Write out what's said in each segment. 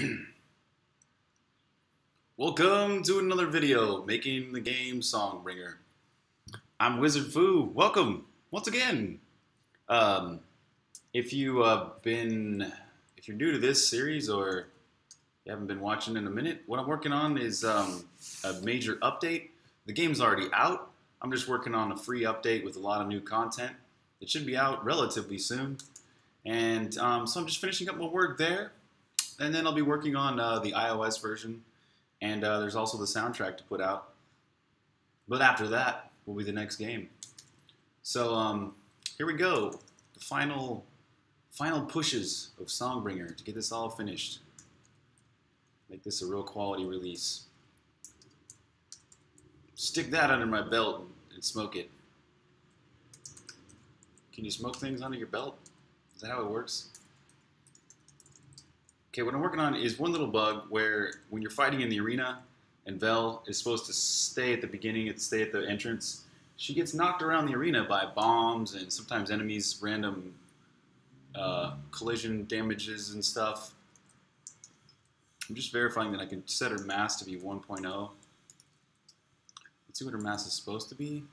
Welcome to another video, making the game Songbringer. I'm Wizard Fu. Welcome once again. Um, if you have been, if you're new to this series or you haven't been watching in a minute, what I'm working on is um, a major update. The game's already out. I'm just working on a free update with a lot of new content. It should be out relatively soon. And um, so I'm just finishing up my work there. And then I'll be working on uh, the iOS version and uh, there's also the soundtrack to put out. But after that will be the next game. So um, here we go. The final, final pushes of Songbringer to get this all finished. Make this a real quality release. Stick that under my belt and smoke it. Can you smoke things under your belt? Is that how it works? Okay, what I'm working on is one little bug where when you're fighting in the arena and Vel is supposed to stay at the beginning and stay at the entrance, she gets knocked around the arena by bombs and sometimes enemies, random uh, collision damages and stuff. I'm just verifying that I can set her mass to be 1.0. Let's see what her mass is supposed to be.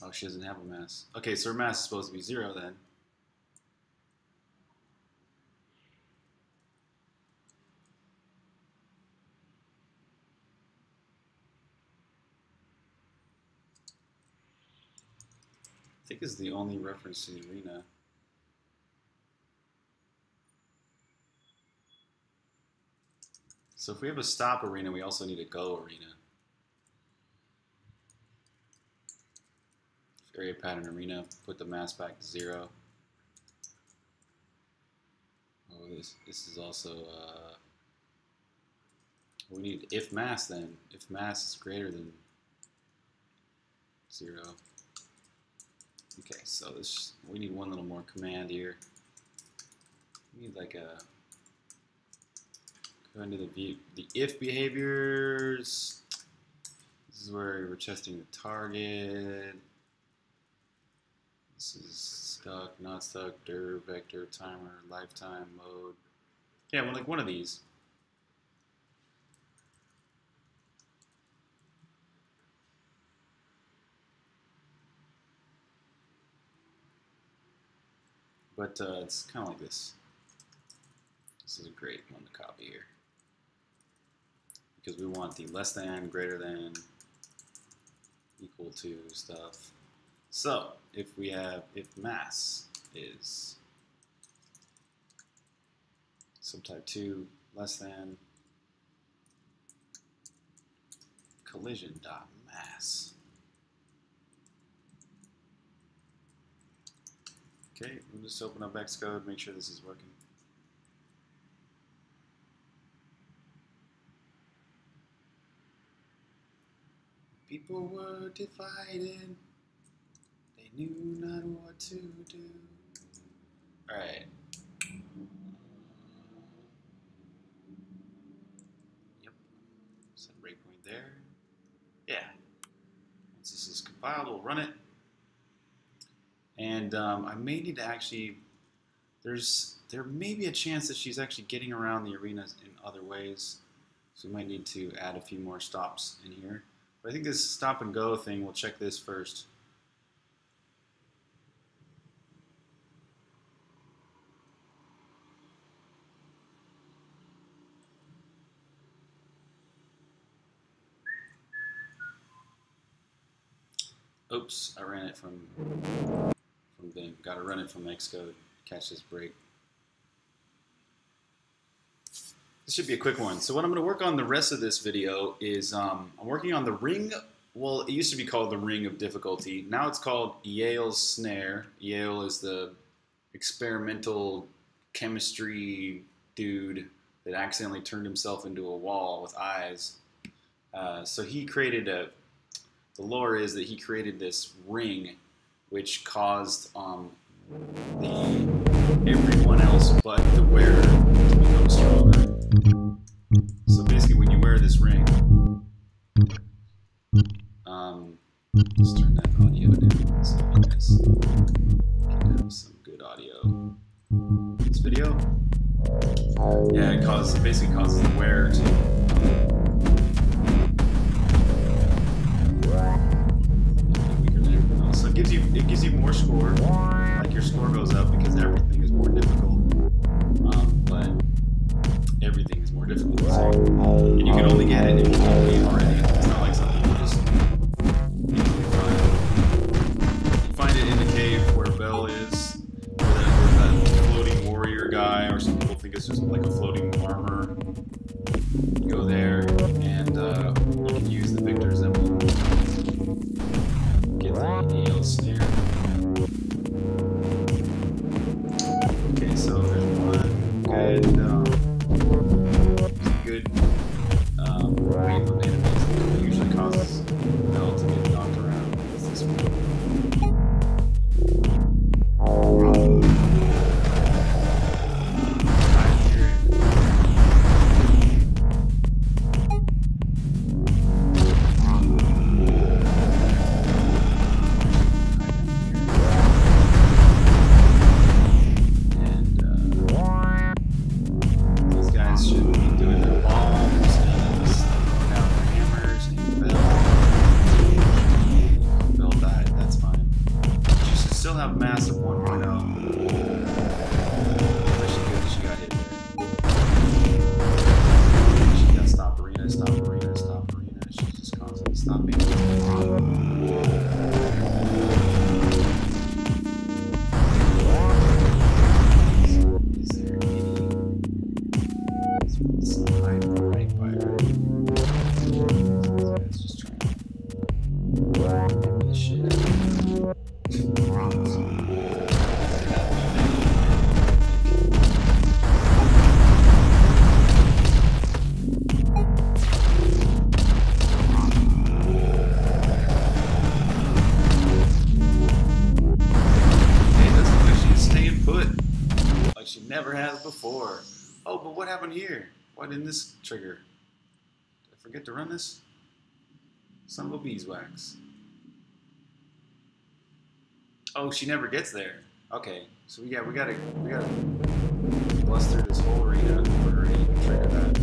Oh, she doesn't have a mass. Okay, so her mass is supposed to be zero then. I think is the only reference to the arena. So if we have a stop arena, we also need a go arena. Area pattern arena, put the mass back to zero. Oh, this, this is also, uh, we need if mass then, if mass is greater than zero. Okay, so this, we need one little more command here. We need like a, go into the, view, the if behaviors. This is where we're testing the target. This is stuck, not stuck, dir, vector, timer, lifetime, mode. Yeah, well, like one of these. But uh, it's kind of like this. This is a great one to copy here. Because we want the less than, greater than, equal to stuff. So if we have if mass is subtype 2 less than collision dot mass. Okay, we'll just open up Xcode, make sure this is working. People were divided knew not what to do. Alright. Yep. Set breakpoint there. Yeah. Once this is compiled, we'll run it. And um, I may need to actually, there's, there may be a chance that she's actually getting around the arena in other ways. So we might need to add a few more stops in here. But I think this stop and go thing, we'll check this first. Oops, I ran it from from the got to run it from Xcode. Catch this break. This should be a quick one. So what I'm going to work on the rest of this video is um, I'm working on the ring. Well, it used to be called the ring of difficulty. Now it's called Yale's snare. Yale is the experimental chemistry dude that accidentally turned himself into a wall with eyes. Uh, so he created a the lore is that he created this ring, which caused um, the everyone else but the wearer to become stronger. So basically, when you wear this ring, um, let's turn that audio down so you guys can have some good audio. This video. Yeah, it causes basically causes the wearer to gives you it gives you more score. Like your score goes up because everything is more difficult. Um, but everything is more difficult. So, and you can only get it if you beat already. It's not like something you just easily find. You find it in the cave where Bell is, where that, where that floating warrior guy, or some people think it's just like forget to run this? Son of a beeswax. Oh, she never gets there. Okay, so we got we gotta we gotta bust through this whole arena for her to even trigger that.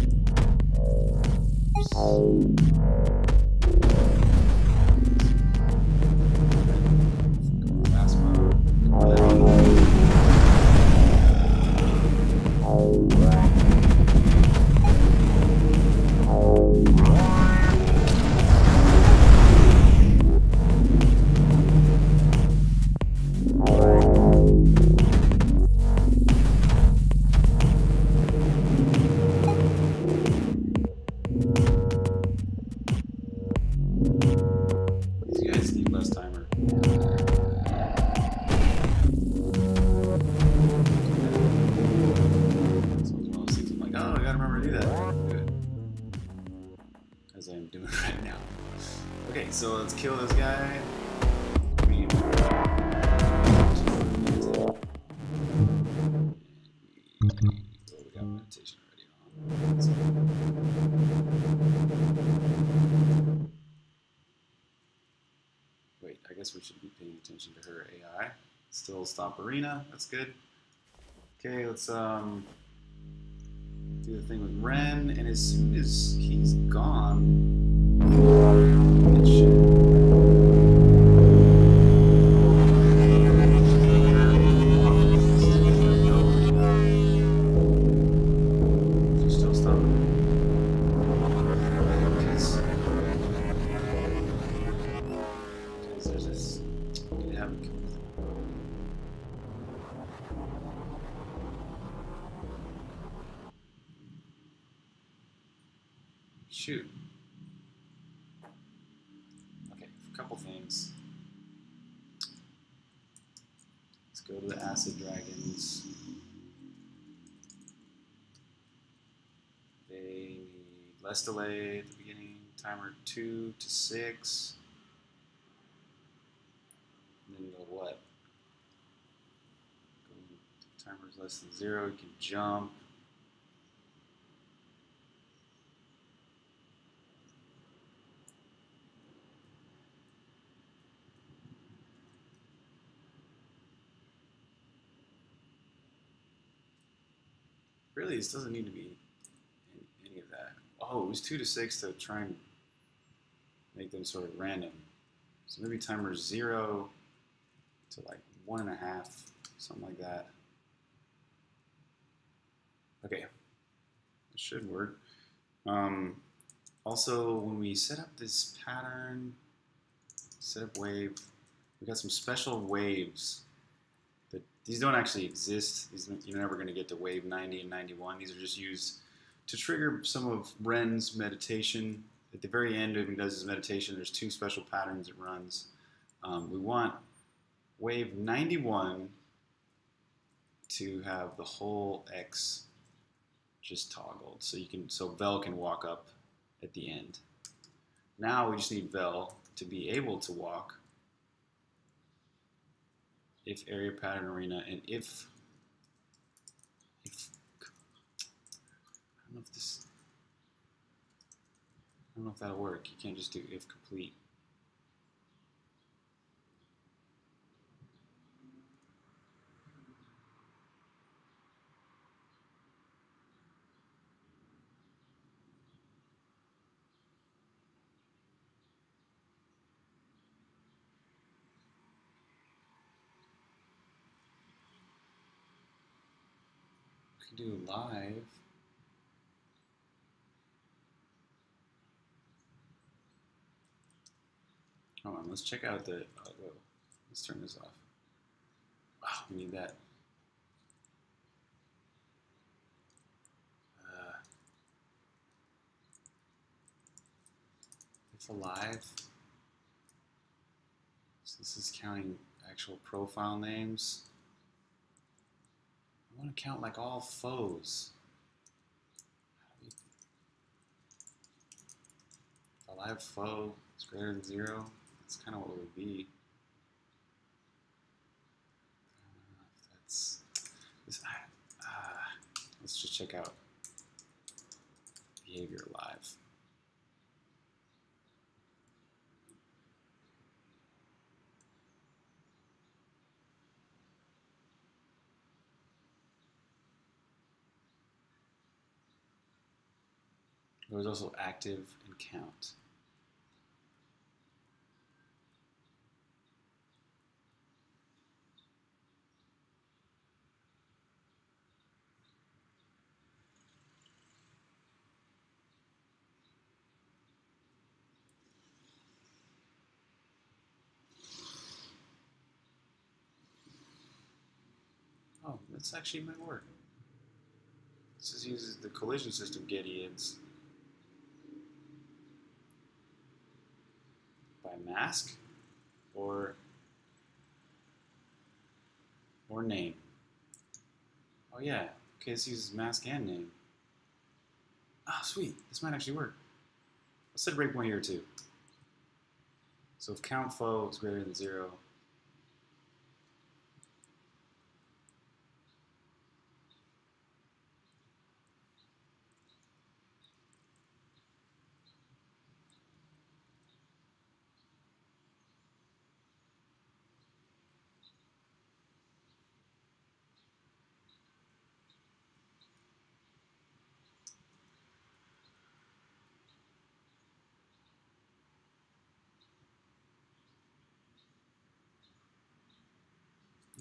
Arena. That's good. Okay, let's um do the thing with Ren, and as soon as he's gone, delay at the beginning, timer two to six. And then go what? Timer is less than zero, you can jump. Really, this doesn't need to be any, any of that. Oh, it was two to six to try and make them sort of random. So maybe timer zero to like one and a half, something like that. Okay, it should work. Um, also, when we set up this pattern, set up wave, we got some special waves. That these don't actually exist. These you're never going to get to wave 90 and 91. These are just used to trigger some of Ren's meditation. At the very end, when he does his meditation, there's two special patterns it runs. Um, we want wave 91 to have the whole X just toggled. So you can so Vel can walk up at the end. Now we just need Vel to be able to walk if area pattern arena and if if I don't know if this I don't know if that'll work. You can't just do if complete. Do live. On, let's check out the. Uh, whoa, let's turn this off. Wow, we need that. Uh, it's alive. So this is counting actual profile names. I want to count like all foes. A live foe is greater than zero. That's kind of what it would be. That's this. Uh, let's just check out behavior live. There was also active and count. Oh, this actually might work. This uses the collision system Gideons. by mask or or name. Oh yeah, okay, this uses mask and name. Ah, oh, sweet, this might actually work. Let's set a breakpoint here too. So if count foe is greater than zero,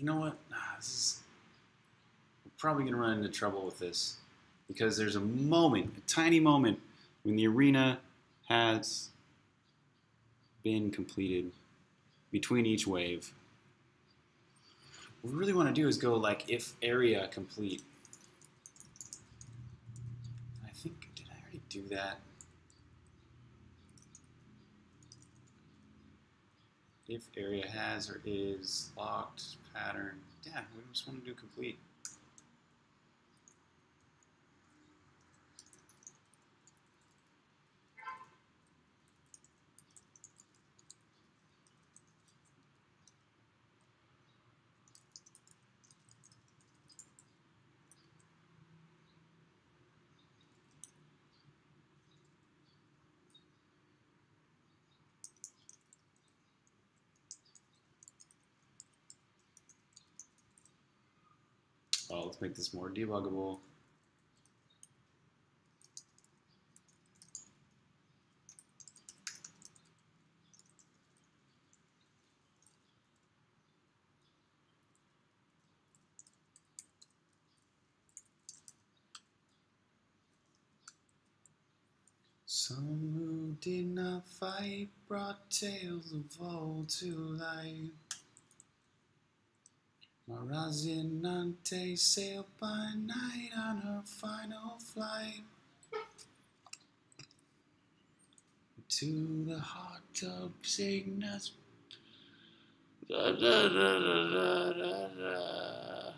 you know what? Ah, this is we're probably going to run into trouble with this because there's a moment, a tiny moment, when the arena has been completed between each wave. What we really want to do is go like if area complete. I think, did I already do that? If area has or is locked pattern. Yeah, we just want to do complete. let's make this more debuggable. Some who did not fight brought tales of old to light. Marazinante sailed by night on her final flight to the heart of Cygnus. Da, da, da, da, da, da, da.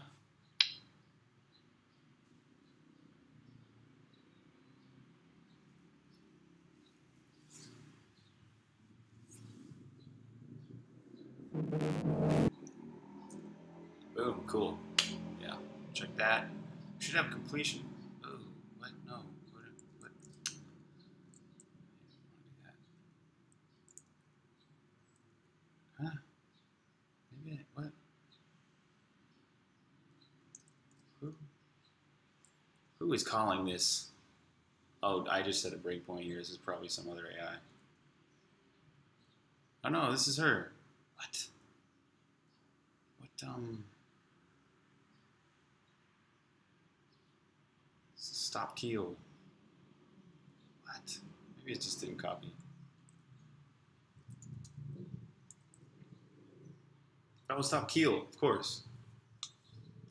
Cool. Yeah, check that. Should have completion. Oh, what? No. What? what? Huh? Maybe. What? Who? Who is calling this? Oh, I just set a breakpoint here. This is probably some other AI. Oh no, this is her. What? What? Um. Stop keel. What? Maybe it just didn't copy. Oh, stop keel, of course.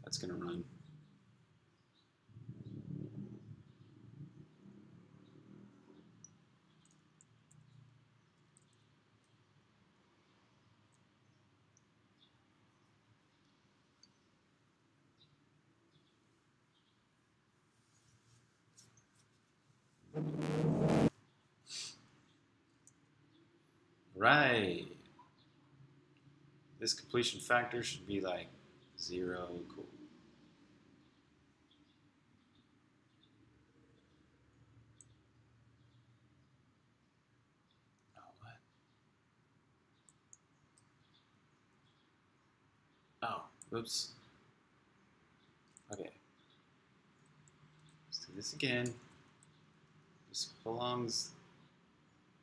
That's gonna run. Right. This completion factor should be like zero. Cool. Oh, what? Oh, oops. Okay. Let's do this again. This belongs.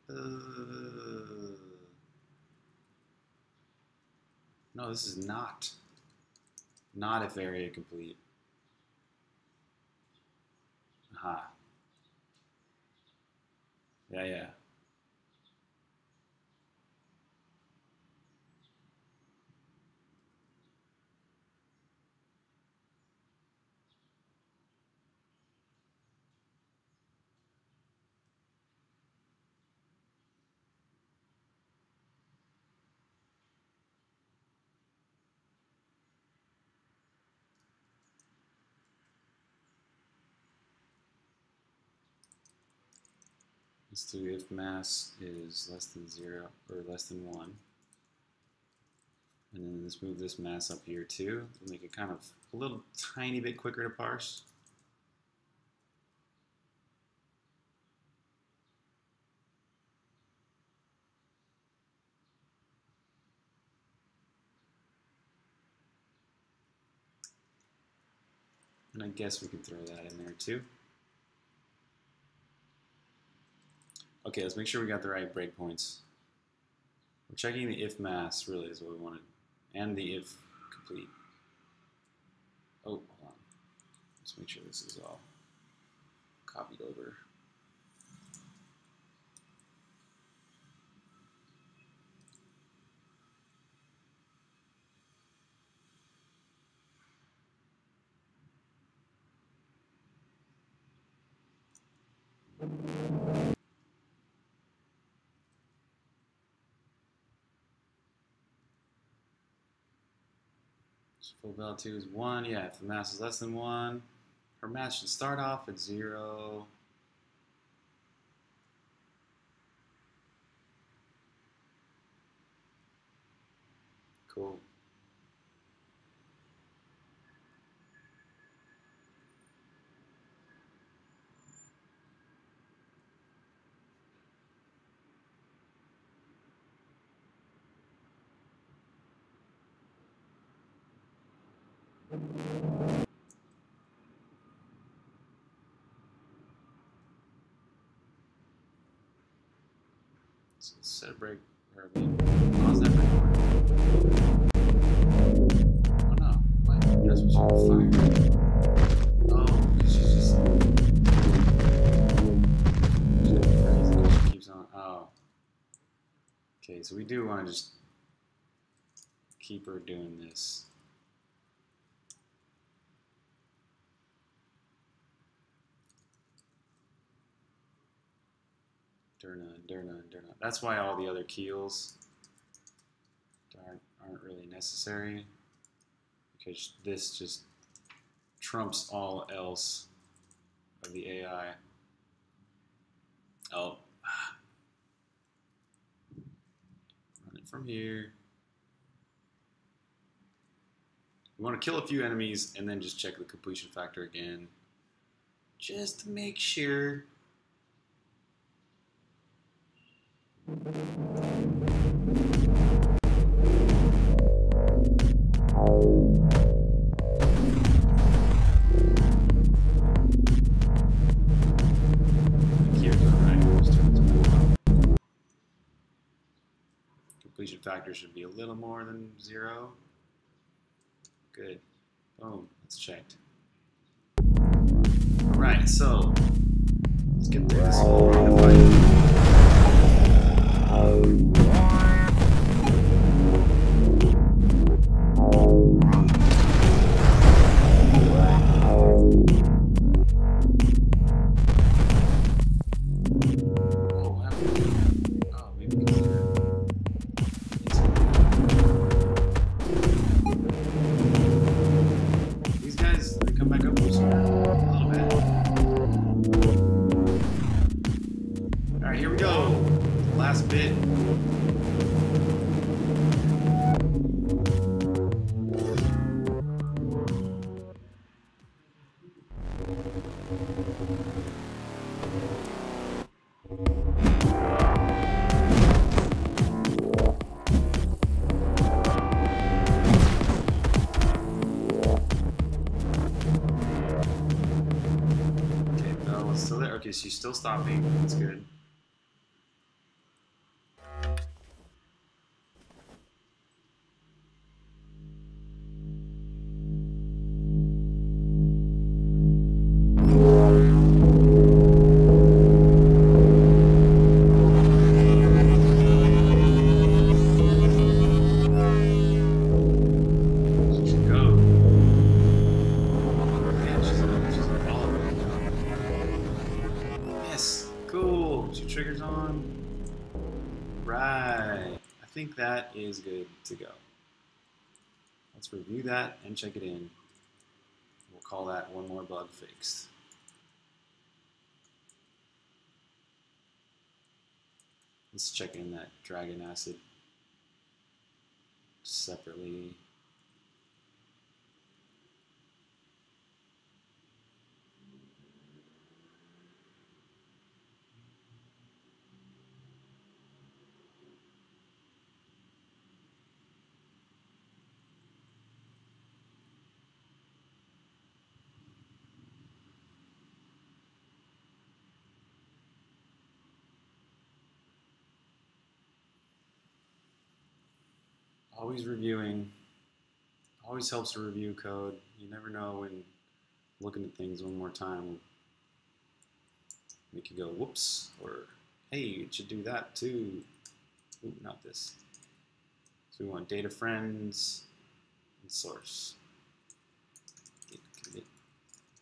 Uh, no, this is not. Not if area complete. Aha. Yeah, yeah. Let's do if mass is less than zero or less than one. And then let's move this mass up here too to make it kind of a little tiny bit quicker to parse. And I guess we can throw that in there too. Okay, let's make sure we got the right breakpoints. We're checking the if mass, really, is what we wanted, and the if complete. Oh, hold on. Let's make sure this is all copied over. Full bell 2 is 1. Yeah, if the mass is less than 1, her mass should start off at 0. Cool. Set a break. Or wait, pause that recording. Oh no, what? You're supposed to fire. Oh, oh. so we do want to just keep her doing this. Derna, Derna, Derna. That's why all the other keels aren't, aren't really necessary because this just trumps all else of the AI. Oh. Run it from here. You want to kill a few enemies and then just check the completion factor again. Just to make sure. Here, right, just turn this back on. Completion factor should be a little more than zero. Good. Boom. That's checked. Alright, so let's get through this whole. Oh, Last bit. Okay, uh, no, it's still there. Okay, she's still stopping. That's good. And check it in. We'll call that one more bug fixed. Let's check in that dragon acid separately. Always reviewing. Always helps to review code. You never know when looking at things one more time make you go whoops or hey, it should do that too. Ooh, not this. So we want data friends and source. Git commit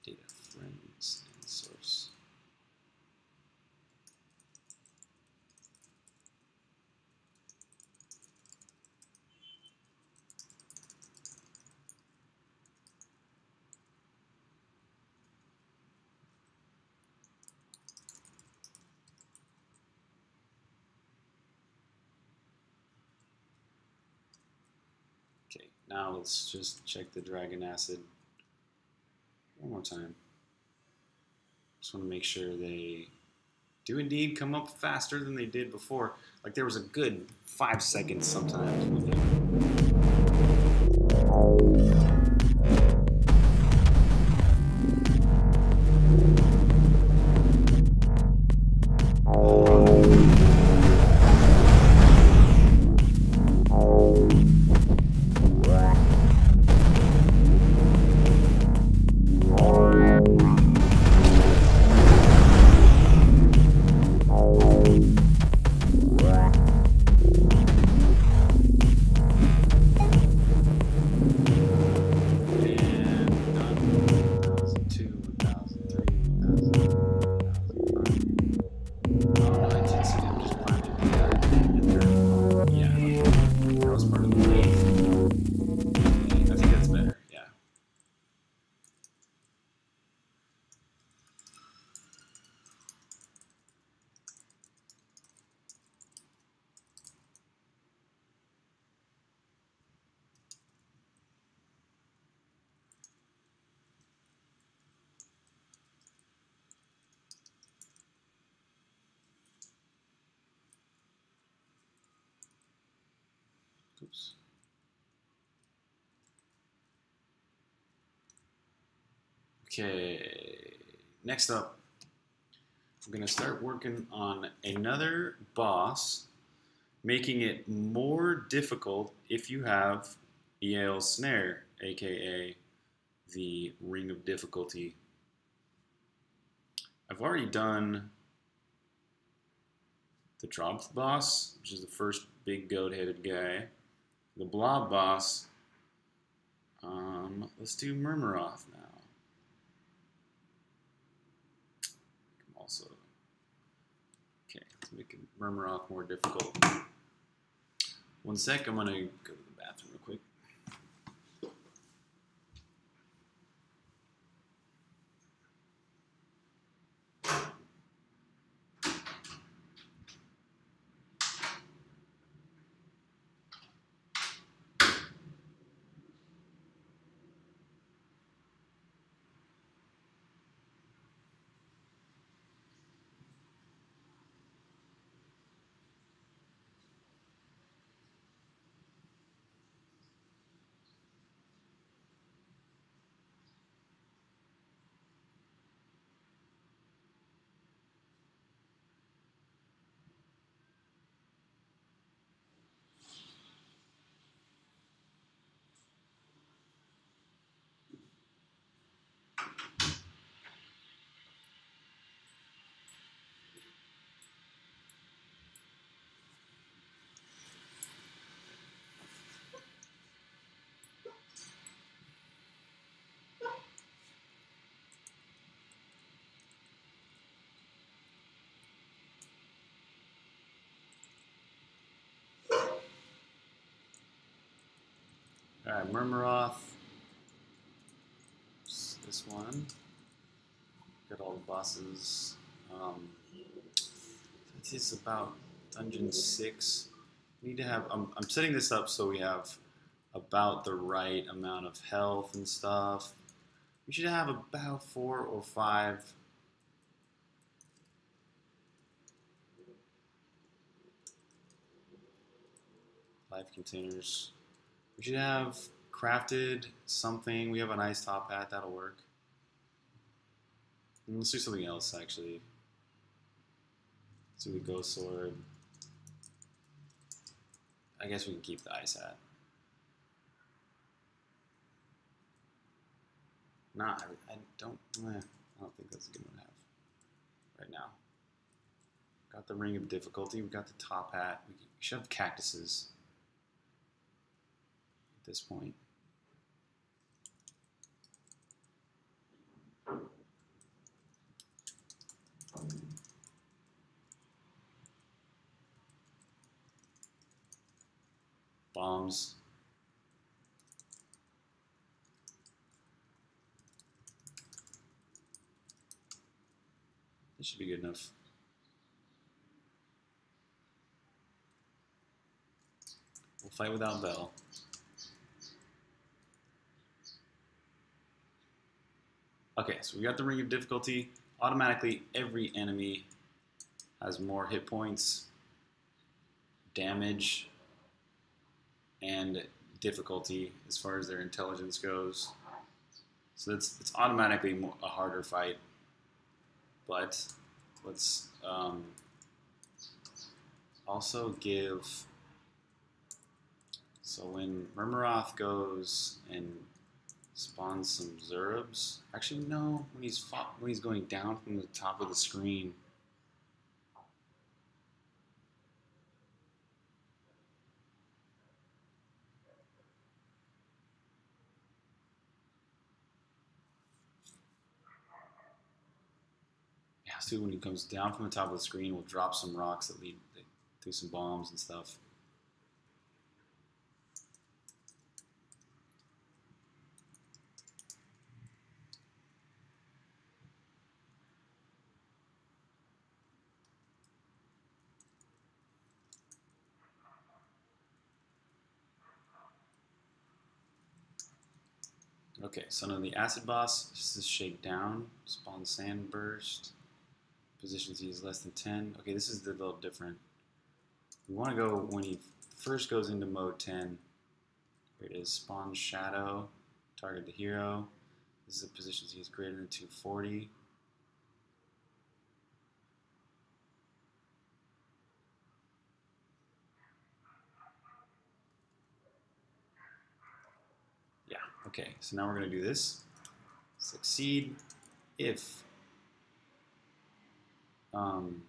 data friends and source. Okay, let's just check the dragon acid one more time. Just want to make sure they do indeed come up faster than they did before. Like there was a good five seconds sometimes Okay, next up, I'm going to start working on another boss, making it more difficult if you have Eael's Snare, aka the Ring of Difficulty. I've already done the Troph boss, which is the first big goat-headed guy. The Blob boss. Um, let's do Murmuroth now. Also, okay, let's make Murmuroth more difficult. One sec, I'm gonna go to the bathroom real quick. Alright, Murmuroth. This one. Got all the bosses. Um, is about Dungeon 6. We need to have. I'm, I'm setting this up so we have about the right amount of health and stuff. We should have about four or five. Life containers. We should have crafted something. We have an ice top hat, that'll work. And let's do something else actually. Let's do the ghost sword. I guess we can keep the ice hat. Not, I, I don't, eh, I don't think that's a good one to have right now. Got the ring of difficulty. We got the top hat. We should have cactuses this point. Bombs. This should be good enough. We'll fight without Vel. Okay, so we got the Ring of Difficulty. Automatically, every enemy has more hit points, damage, and difficulty as far as their intelligence goes. So it's, it's automatically a harder fight. But let's um, also give. So when Murmuroth goes and spawns some Zurubs, actually no, when he's when he's going down from the top of the screen. Yeah, so when he comes down from the top of the screen, we'll drop some rocks that lead do some bombs and stuff. Okay, so now the acid boss, this is shake down, spawn sand burst, position Z is less than 10. Okay, this is a little different. We want to go when he first goes into mode 10. Here it is, spawn shadow, target the hero. This is a position he is greater than 240. Yeah, okay, so now we're gonna do this. Succeed if, um,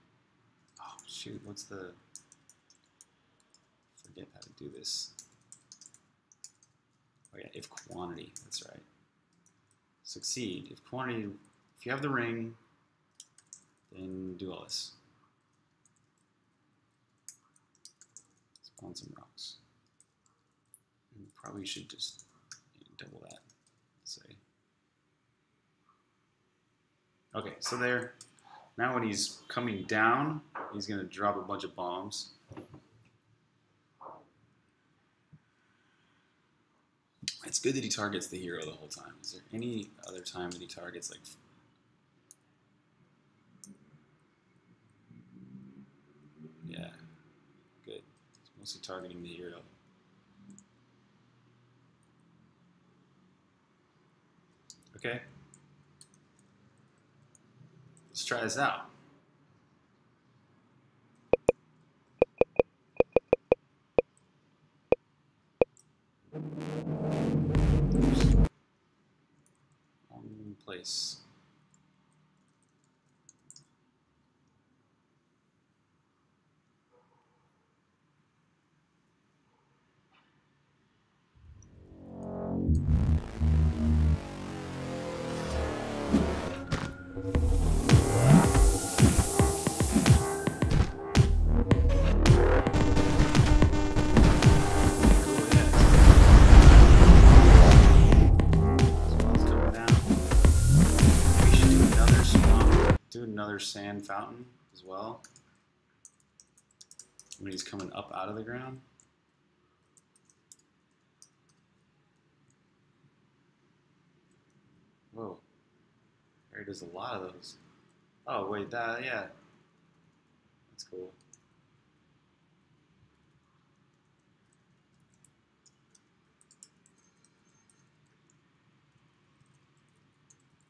oh shoot, what's the, forget how to do this. Oh yeah, if quantity, that's right. Succeed. If quantity, if you have the ring, then do all this. Spawn some rocks. And probably should just double that. Okay, so there. Now when he's coming down, he's gonna drop a bunch of bombs. It's good that he targets the hero the whole time. Is there any other time that he targets like? Yeah, good. He's mostly targeting the hero. Okay. Let's try this out. Wrong place. Fountain as well. When he's coming up out of the ground. Whoa. There does a lot of those. Oh wait, that yeah. That's cool.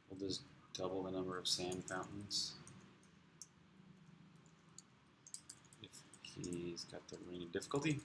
We'll just double the number of sand fountains. If he's got the ring difficulty.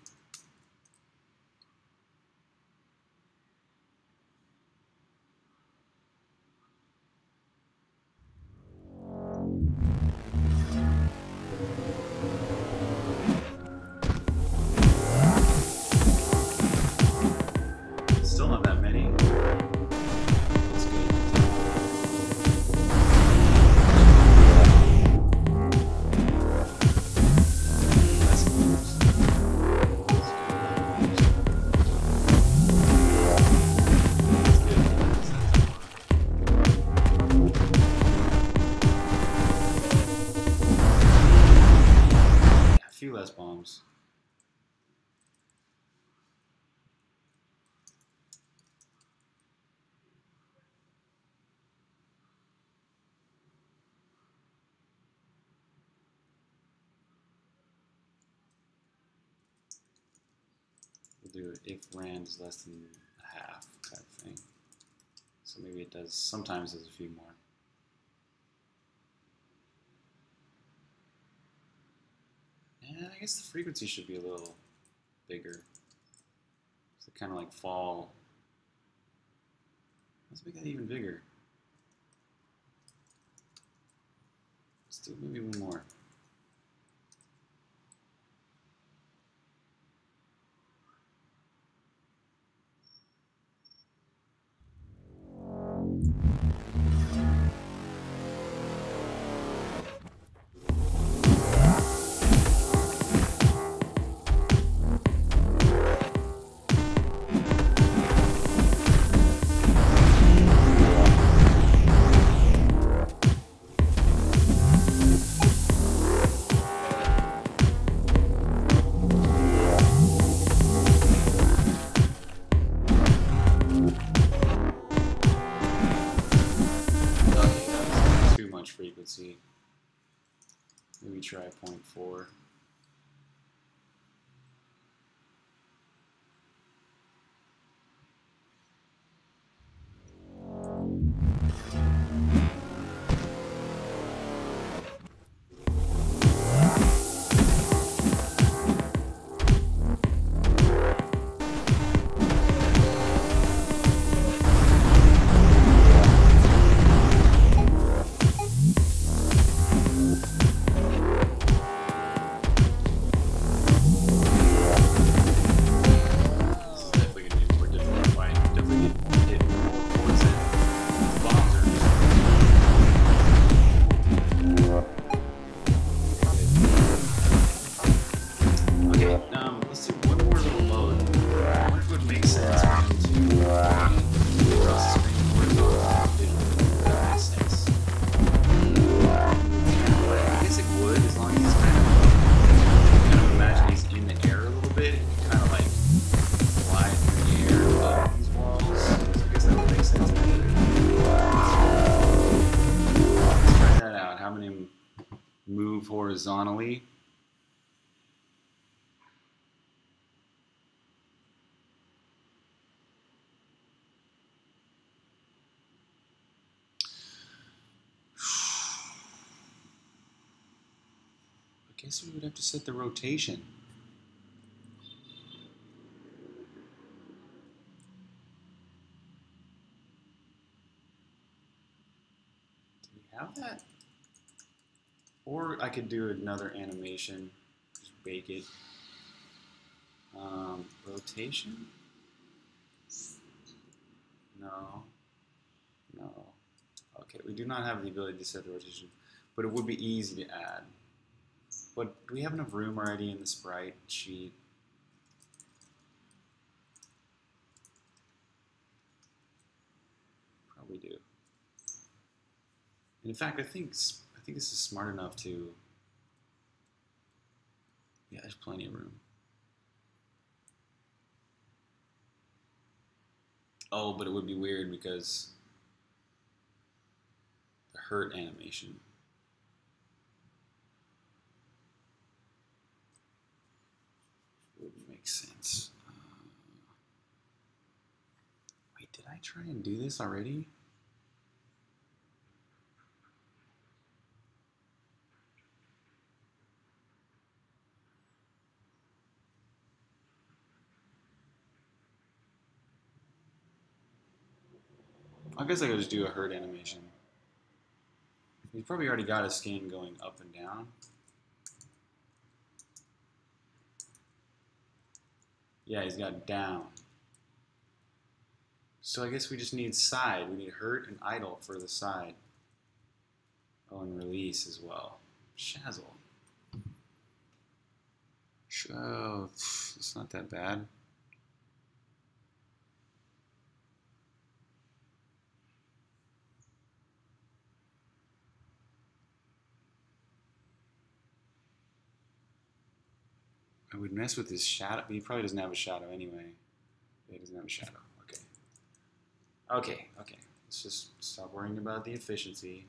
Do if rand is less than a half type thing. So maybe it does, sometimes there's a few more. And I guess the frequency should be a little bigger. So kind of like fall. Let's make that even bigger. Let's do maybe one more. Maybe try 0.4. horizontally. I guess we would have to set the rotation. Do we have that? I could do another animation, just bake it. Um, rotation? No. No. Okay, we do not have the ability to set the rotation, but it would be easy to add. But do we have enough room already in the sprite sheet? Probably do. In fact, I think think this is smart enough to. Yeah, there's plenty of room. Oh, but it would be weird because the hurt animation. Wouldn't make sense. Uh, wait, did I try and do this already? I guess I could just do a hurt animation. He's probably already got his skin going up and down. Yeah, he's got down. So I guess we just need side. We need hurt and idle for the side. Oh, and release as well. Shazzle. Sh- Oh, it's not that bad. I would mess with his shadow. He probably doesn't have a shadow anyway. He doesn't have a shadow. Okay. Okay, okay. Let's just stop worrying about the efficiency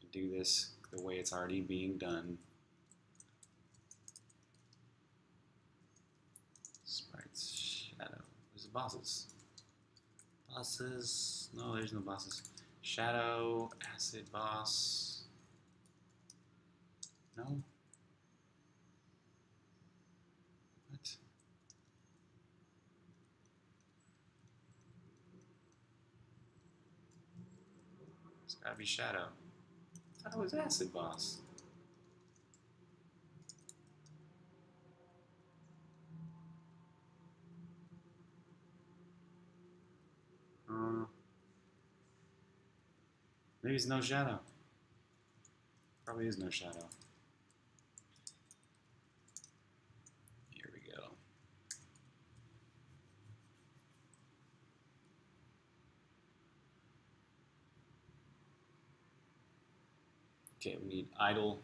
and do this the way it's already being done. Sprites, shadow. Where's the bosses? Bosses. No, there's no bosses. Shadow, acid boss. No? What? It's gotta be Shadow. I thought it was Acid Boss. Uh, maybe it's no Shadow. Probably is no Shadow. Here we go. Okay, we need idle.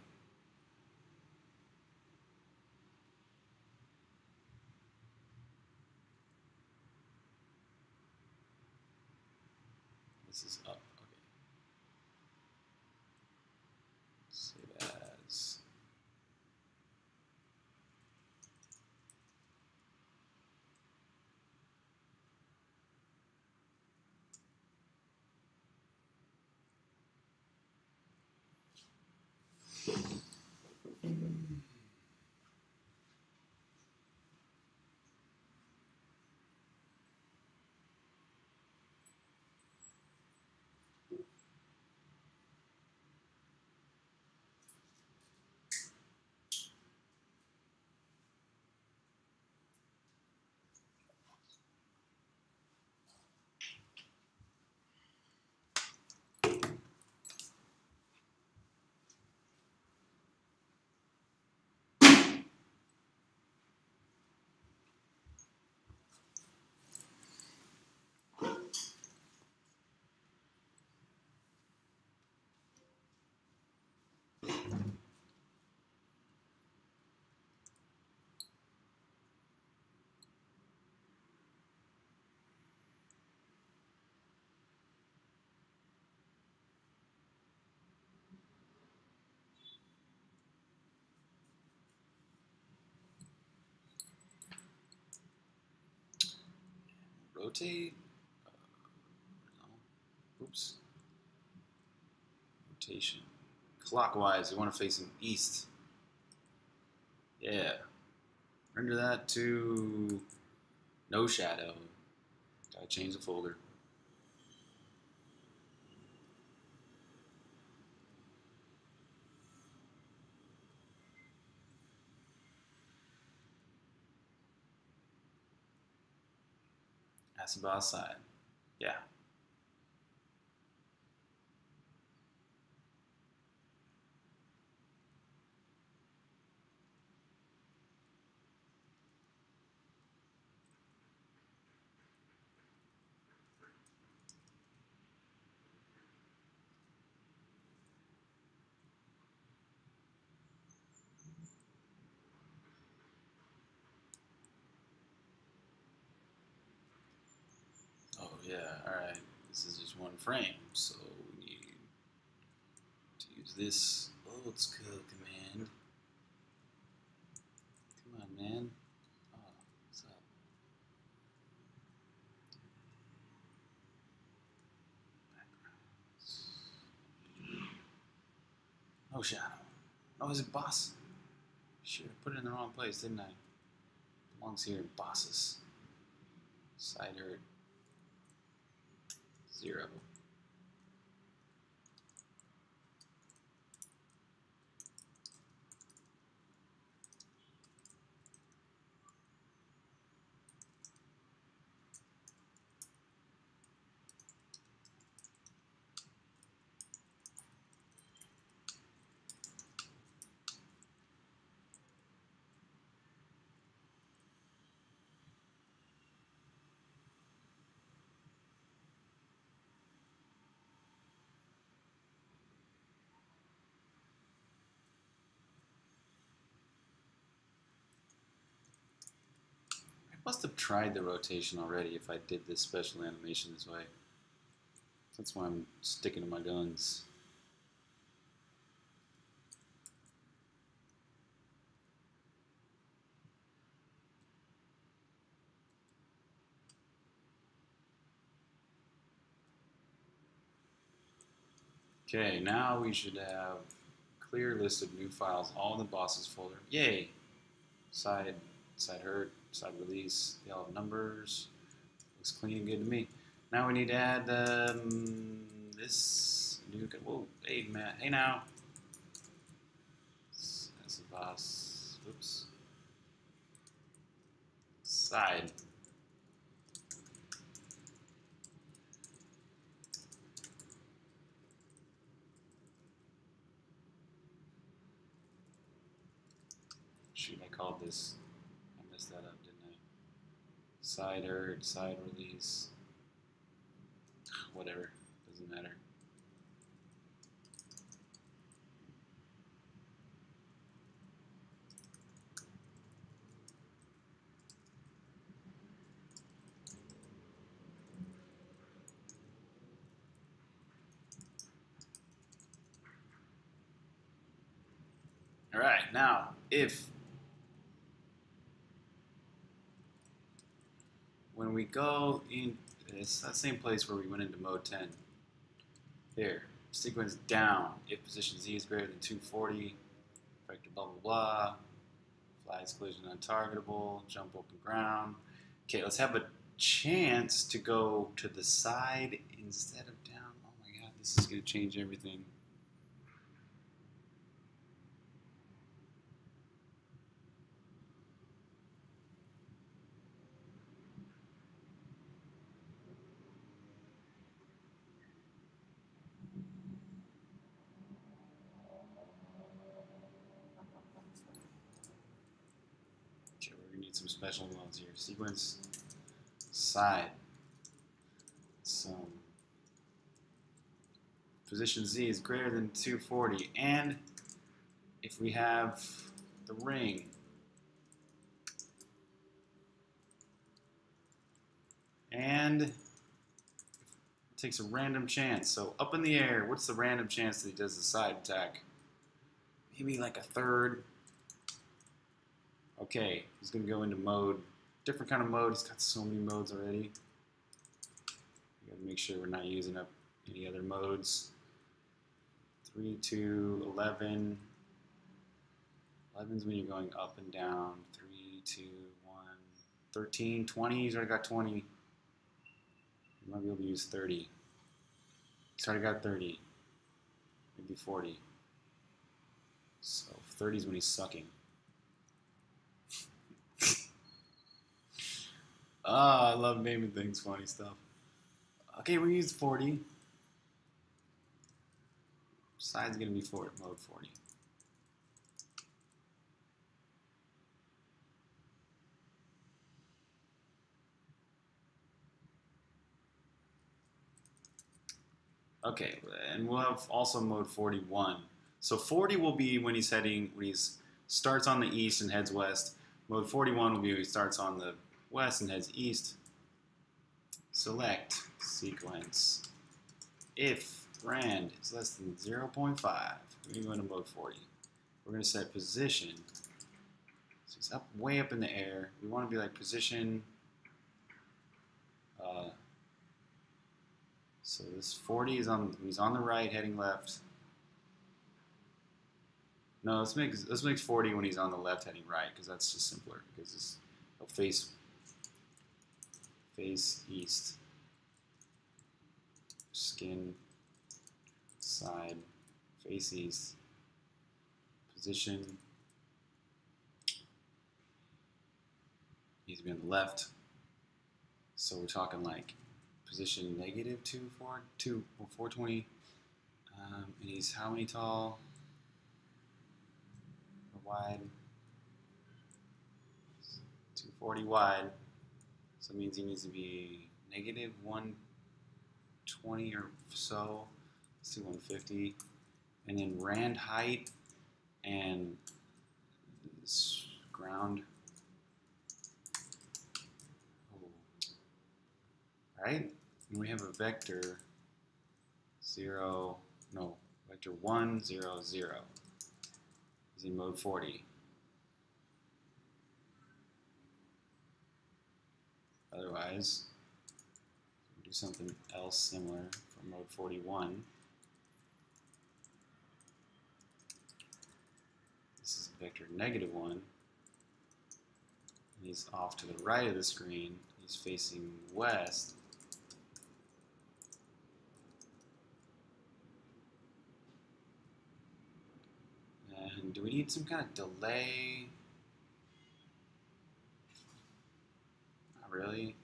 This is up. Rotate. Uh, no. Oops. Rotation. Clockwise, you want to face him east. Yeah. Render that to no shadow. Gotta change the folder. Acid boss side. Yeah. Oh yeah, alright. This is just one frame, so we need to use this oh, old school command. Come on, man. Oh, what's up? Backgrounds. No shadow. Oh, is it boss? Sure, put it in the wrong place, didn't I? Belongs here in bosses. Side hurt. Zero. Must have tried the rotation already if I did this special animation this way. That's why I'm sticking to my guns. Okay, now we should have clear list of new files, all in the bosses folder. Yay! Side, side hurt, side release, have numbers. Looks clean and good to me. Now we need to add um, this new. Whoa, hey man, hey now. As a boss. Oops. Side. Shoot, I called this. I messed that up, didn't I? Side hurt, side release. Whatever, doesn't matter. All right, now if when we go in it's that same place where we went into mode 10 There, sequence down. If position z is greater than 240 vector blah blah blah. Flies collision untargetable. Jump open ground. Okay let's have a chance to go to the side instead of down. Oh my god this is going to change everything Okay, we're gonna need some special modes here. Sequence side. So position Z is greater than 240, and if we have the ring, and it takes a random chance. So up in the air, what's the random chance that he does the side attack? Maybe like a third. Okay, he's gonna go into mode, different kind of mode. He's got so many modes already. and make sure we're not using up any other modes. 3 to 11. 11 is when you're going up and down. 3, 2, 1, 13, 20. He's already got 20. You might be able to use 30. He's already got 30. Maybe 40. So 30 is when he's sucking. Ah, I love naming things funny stuff. Okay, we use 40. Side's gonna be for mode 40. Okay, and we'll have also mode 41. So 40 will be when he's heading, when he starts on the east and heads west. Mode 41 will be when he starts on the west and heads east. Select sequence. If rand is less than 0.5, we're going to mode 40. We're going to set position. So it's up way up in the air. We want to be like position. Uh, so this 40 is on, he's on the right, heading left. No, let's make let's make 40 when he's on the left, heading right, because that's just simpler. Because he'll face face east, skin, side, face east, position, needs to be on the left. So we're talking like position negative 2, 4, 2, 420. Um, and he's how many tall? Or wide? 240 wide. So it means he needs to be negative 120 or so. Let's see, 150. And then rand height and ground. Oh. Right? And we have a vector 0, no, vector 1, 0, 0. Is in mode 40. Otherwise, we'll do something else similar for mode 41. This is vector negative 1. He's off to the right of the screen. He's facing west. And do we need some kind of delay? Really?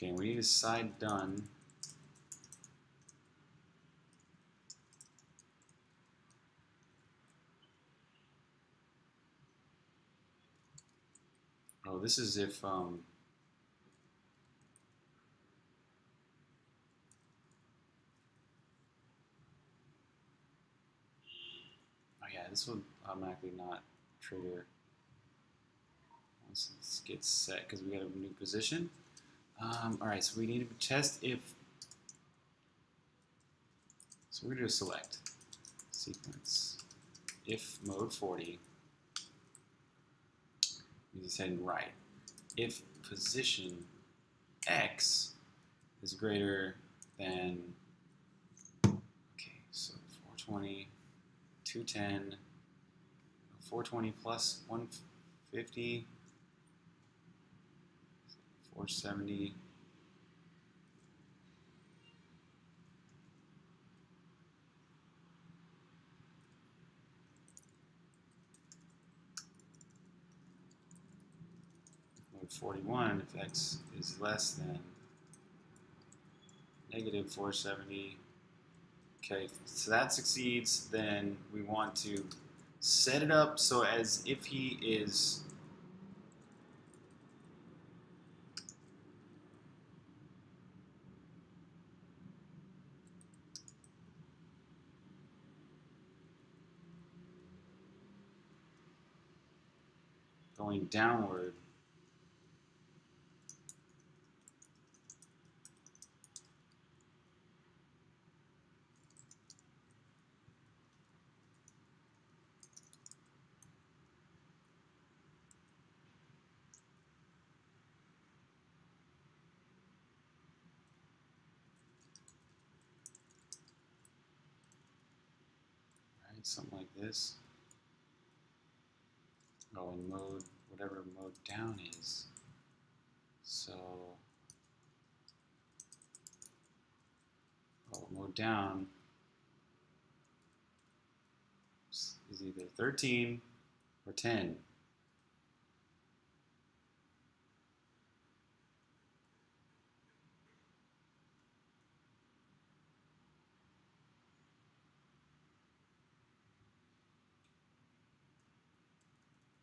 Okay, we need a side done. Oh, this is if um, Oh yeah, this will automatically not trigger once it gets set because we got a new position. Um, all right, so we need to test if, so we're going to select sequence if mode 40 means heading right. If position x is greater than, okay, so 420, 210, 420 plus 150, 470. Mode 41 if x is less than negative 470. Okay, so that succeeds, then we want to set it up so as if he is going downward. Right, something like this. Oh, in mode, whatever mode down is. So, oh, mode down is either 13 or 10.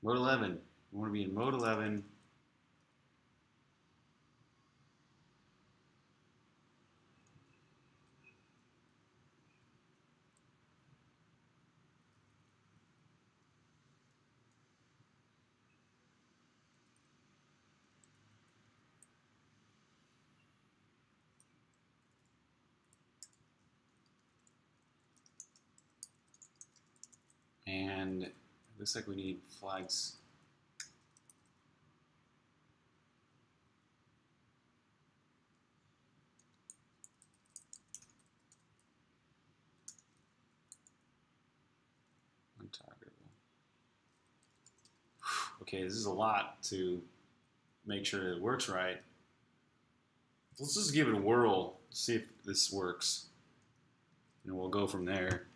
Mode 11. We want to be in mode 11. And it looks like we need flags untargetable. Okay, this is a lot to make sure it works right. Let's just give it a whirl, see if this works. And we'll go from there.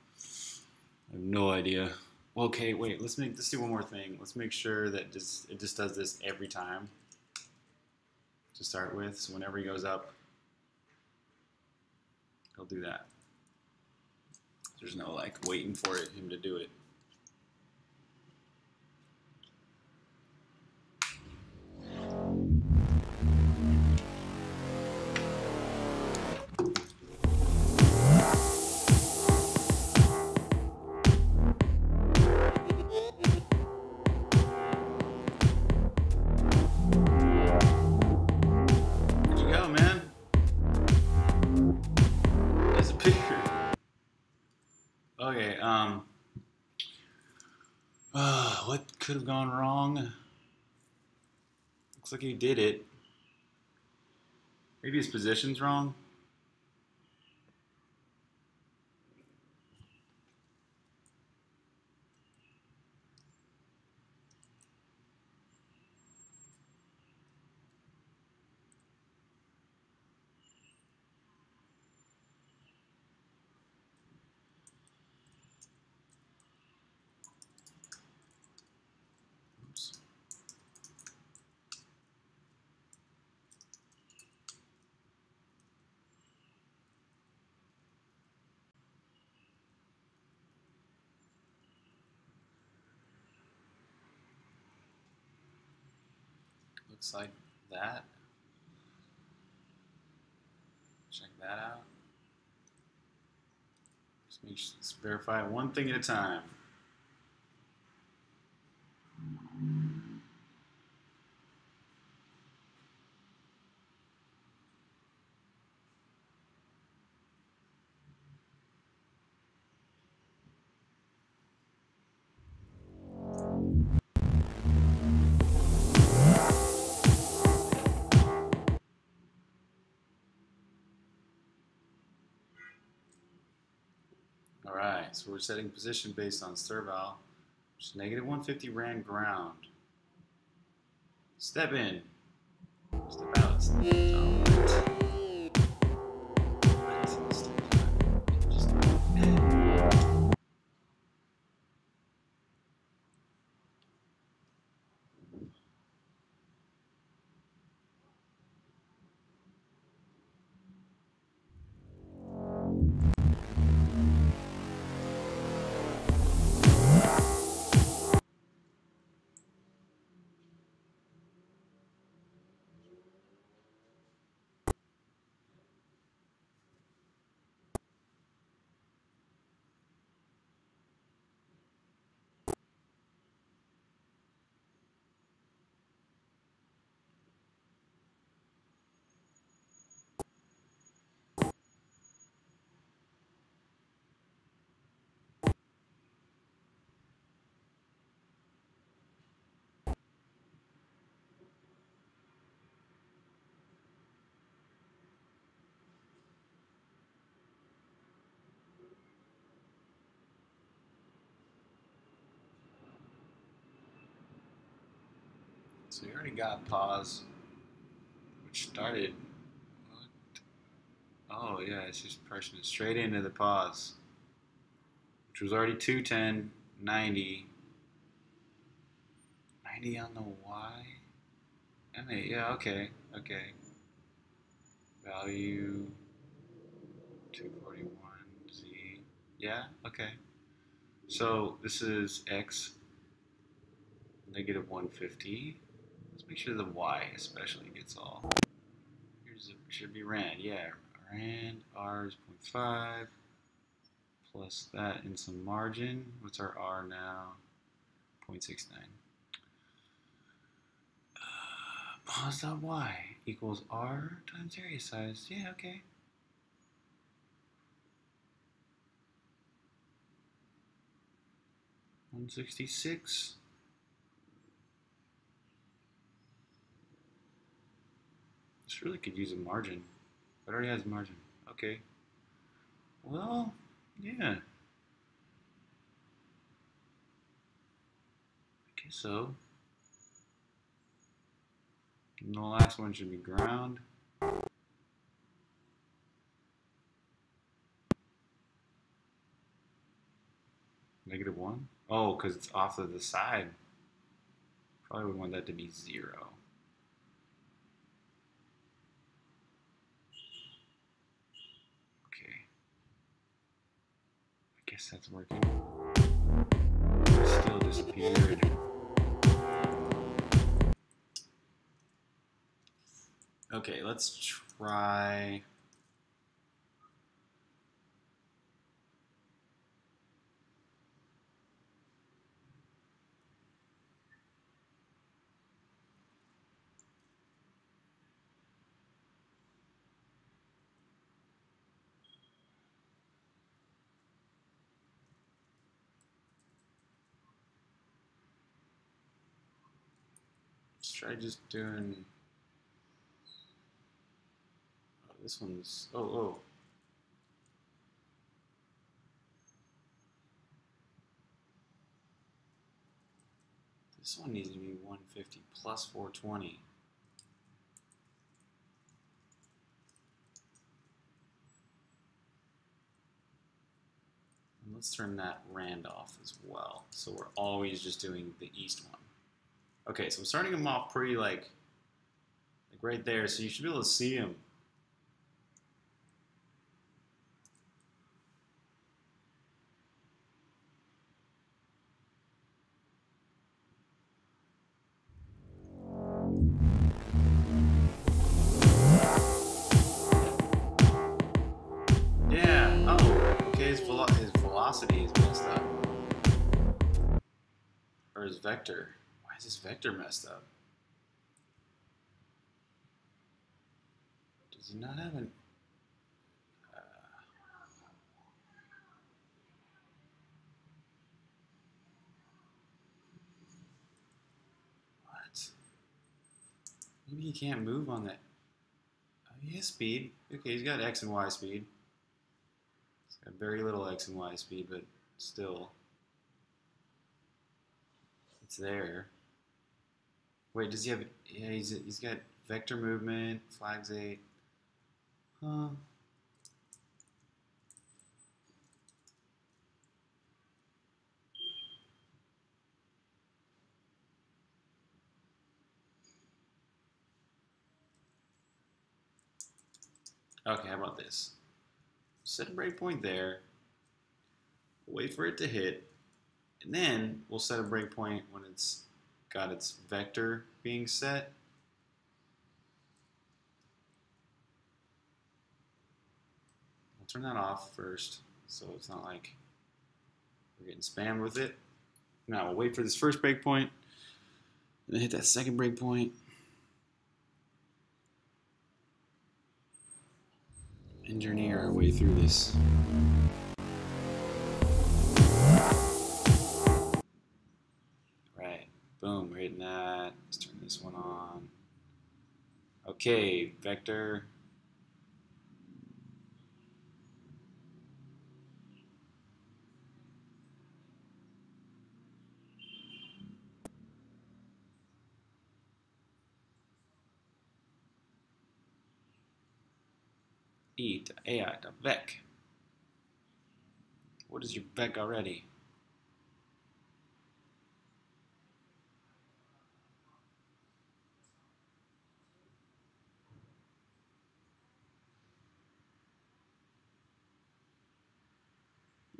I have no idea. Okay, wait. Let's make let's do one more thing. Let's make sure that just it just does this every time to start with. So whenever he goes up, he'll do that. There's no like waiting for it, him to do it. Could have gone wrong? Looks like he did it. Maybe his position's wrong. Oops. Looks like that. Check that out. Just make sure, let's verify one thing at a time. So we're setting position based on Serval, which is negative 150 rand ground. Step in. Step out. Step out. So we already got pause, which started. What? Oh yeah, it's just pressing it straight into the pause, which was already 210, 90. 90 on the Y. MA, yeah, okay, okay. Value 241 Z. Yeah, okay. So this is X negative 150. Make sure the Y especially gets all. Here's a, should be rand. Yeah, rand R is 0.5 plus that in some margin. What's our R now? 0.69. Uh, pos dot Y equals R times area size. Yeah, okay. One sixty six. Really could use a margin. It already has margin. Okay. Well, yeah. I guess so. And the last one should be ground. Negative one? Oh, because it's off to the side. Probably would want that to be zero. Okay. I guess that's working. Still disappeared. Okay, let's try. Just doing. Oh, this one's. Oh, oh. This one needs to be 150 plus 420. And let's turn that rand off as well. So we're always just doing the east one. Okay, so I'm starting them off pretty like, like right there, so you should be able to see them. Yeah. Oh, okay. His velocity is messed up, or his vector. Is his vector messed up? Does he not have an? Uh, what? Maybe he can't move on that. Oh, he has speed. Okay, he's got X and Y speed. He's got very little X and Y speed, but still. It's there. Wait, does he have? Yeah, he's he's got vector movement, flags eight. Huh. Okay, how about this? Set a breakpoint there. Wait for it to hit, and then we'll set a breakpoint when it's got its vector being set. I'll turn that off first, so it's not like we're getting spammed with it. Now we'll wait for this first breakpoint, and then hit that second breakpoint. Engineer our way through this. Okay, vector. E to AI to vec. What is your vec already?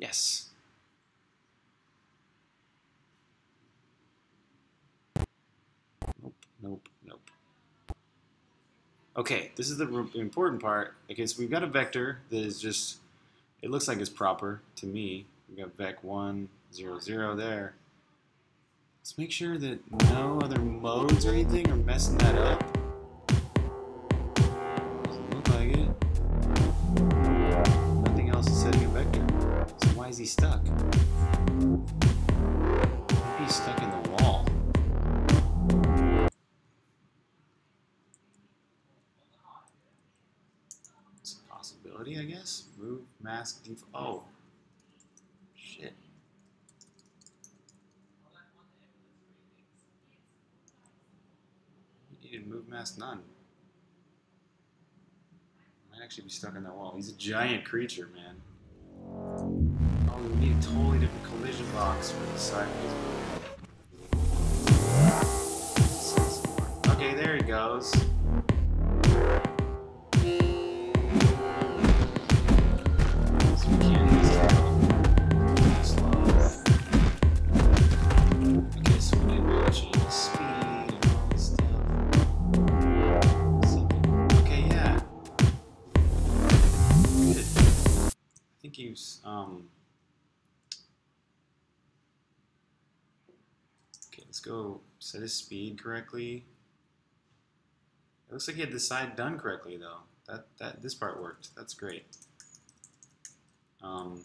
Yes. Nope, nope, nope. Okay, this is the important part. So we've got a vector that is just, it looks like it's proper to me. We've got vec 1, 0, 0 there. Let's make sure that no other modes or anything are messing that up. So why is he stuck? He's stuck in the wall. It's a possibility, I guess. Move, mask, def- Oh. Shit. We needed move, mask, none. Might actually be stuck in that wall. He's a giant creature, man. Oh, we need a totally different collision box for the sideways move. Okay, there he goes. So we can't use it. Slow. Okay, so we need to change the speed and all this stuff. Okay, yeah. Good. I think he's um Okay, let's go set his speed correctly. It looks like he had the side done correctly though. That that this part worked. That's great. Um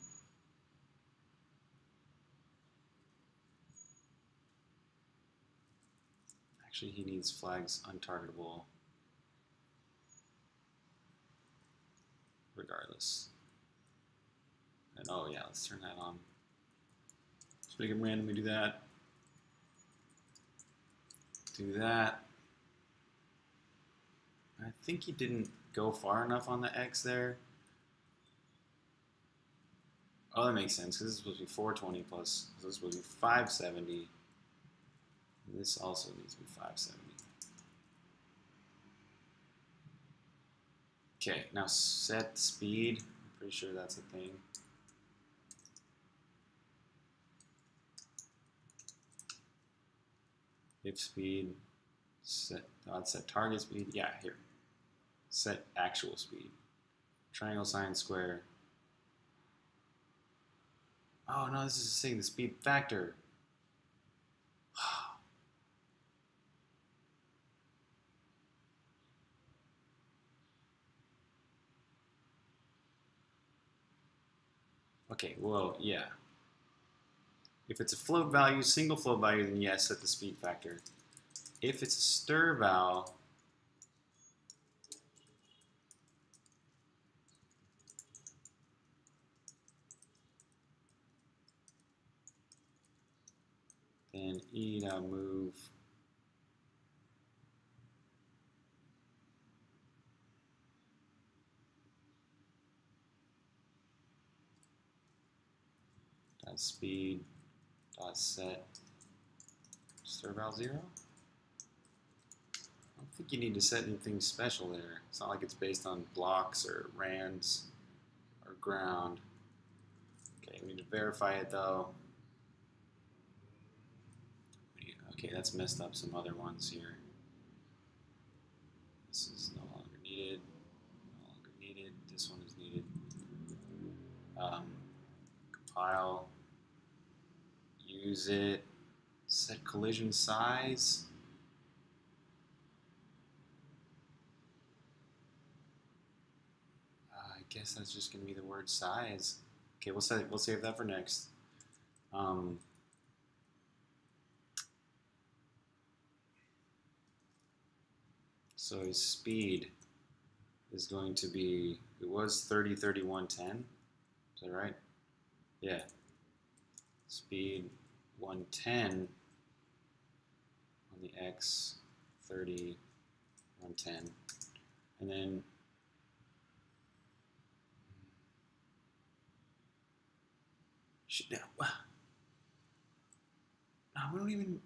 Actually, he needs flags untargetable regardless. And oh yeah, let's turn that on. Let's make him randomly do that. Do that. I think he didn't go far enough on the X there. Oh, that makes sense because this is supposed to be 420 plus. So this is supposed to be 570. This also needs to be 570. Okay, now set speed. I'm pretty sure that's a thing. If speed, set, dot set target speed. Yeah, here. Set actual speed. Triangle, sine, square. Oh no, this is saying the speed factor. Okay, well, yeah. If it's a float value, single float value, then yes, set the speed factor. If it's a stir val, then e dot move speed dot set serval zero. I don't think you need to set anything special there. It's not like it's based on blocks or rands or ground. Okay, we need to verify it though. Okay, that's messed up some other ones here. This is no longer needed. No longer needed. This one is needed. Um, compile. Use it. Set collision size. Uh, I guess that's just going to be the word size. Okay, we'll set, we'll save that for next. Um, So his speed is going to be, it was 30, 31, 10. Is that right? Yeah. Speed 110 on the x, 30, 110. And then should no, no, we don't even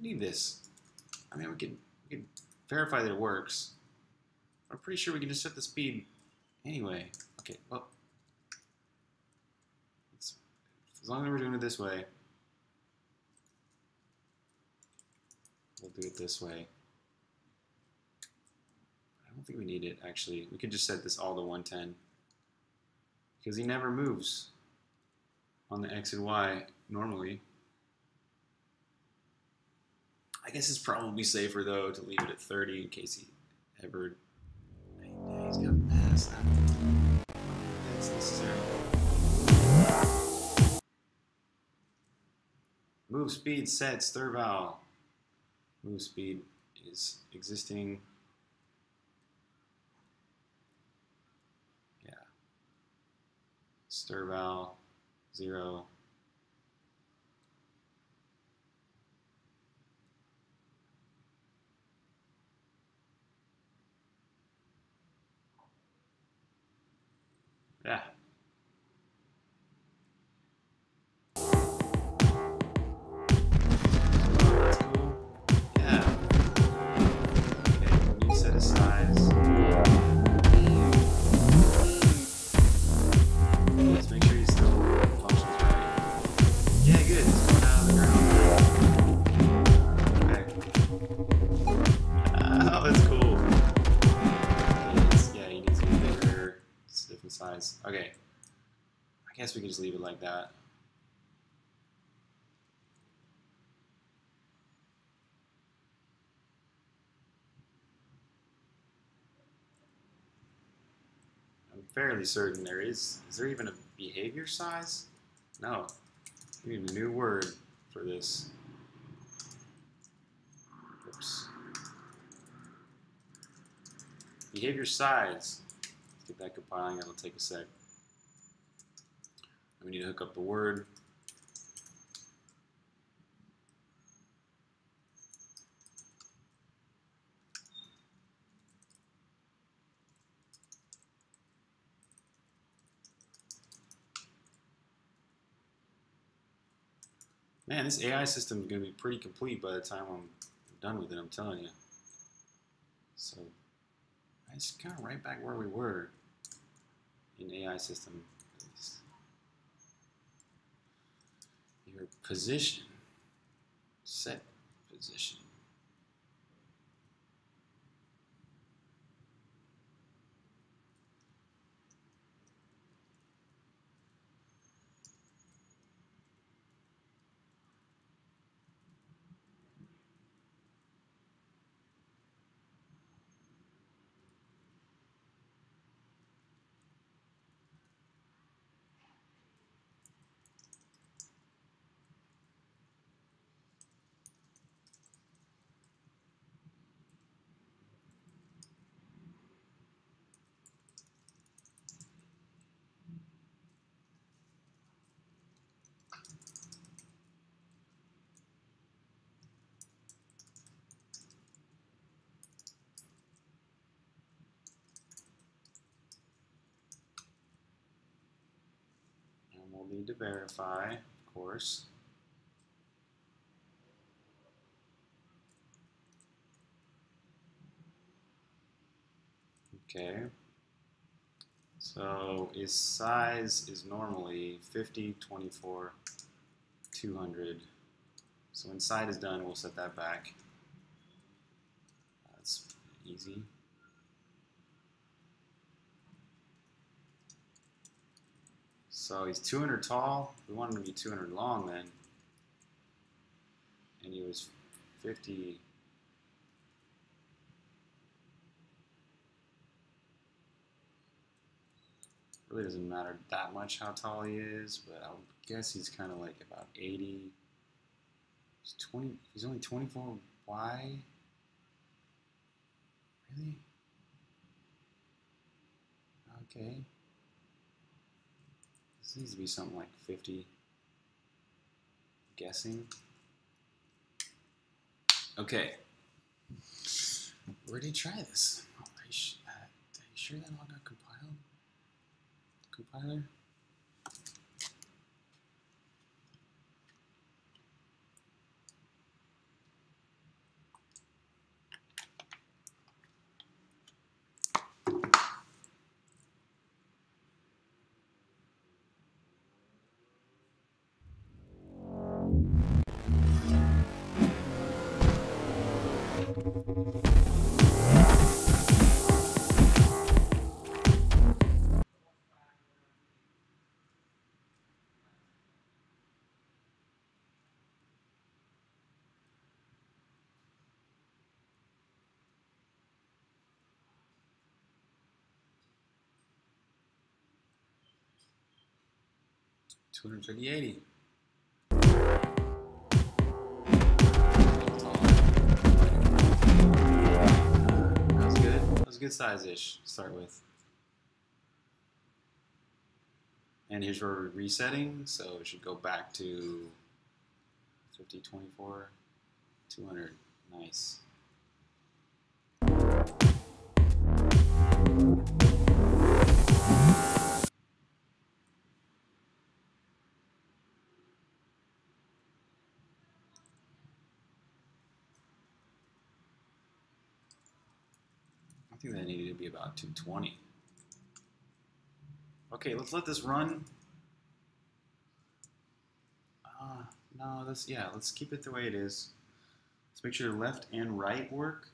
need this. I mean, we can we can verify that it works. I'm pretty sure we can just set the speed anyway. Okay, well. As long as we're doing it this way, we'll do it this way. I don't think we need it actually. We could just set this all to 110 because he never moves on the X and Y normally. I guess it's probably safer though to leave it at 30 in case he ever. He's got mass. Move speed set stir valve. Move speed is existing. Yeah. Stir zero. Yeah. Okay. I guess we can just leave it like that. I'm fairly certain there is. Is there even a behavior size? No. We need a new word for this. Oops. Behavior size. Get that compiling. That'll take a sec. We need to hook up the word. Man, this AI system is going to be pretty complete by the time I'm done with it, I'm telling you. So, it's kind of right back where we were in AI system. Your position, set position. And we'll need to verify, of course. Okay. So his size is normally 50, 24, 200. So when side is done, we'll set that back. That's easy. So he's 200 tall. We want him to be 200 long then. And he was 50. Really doesn't matter that much how tall he is, but I guess he's kind of like about 80. He's 20. He's only 24 wide. Really? Okay. This needs to be something like 50. Guessing. Okay. Where did he try this? Oh, are, you uh, are you sure that all got compiled? Compiler? 250, 80. That was good. That was good size-ish to start with. And here's where we're resetting, so it should go back to 50, 24, 200. Nice. That needed to be about 220. Okay, let's let this run. Uh, no, let's, yeah, let's keep it the way it is. Let's make sure left and right work.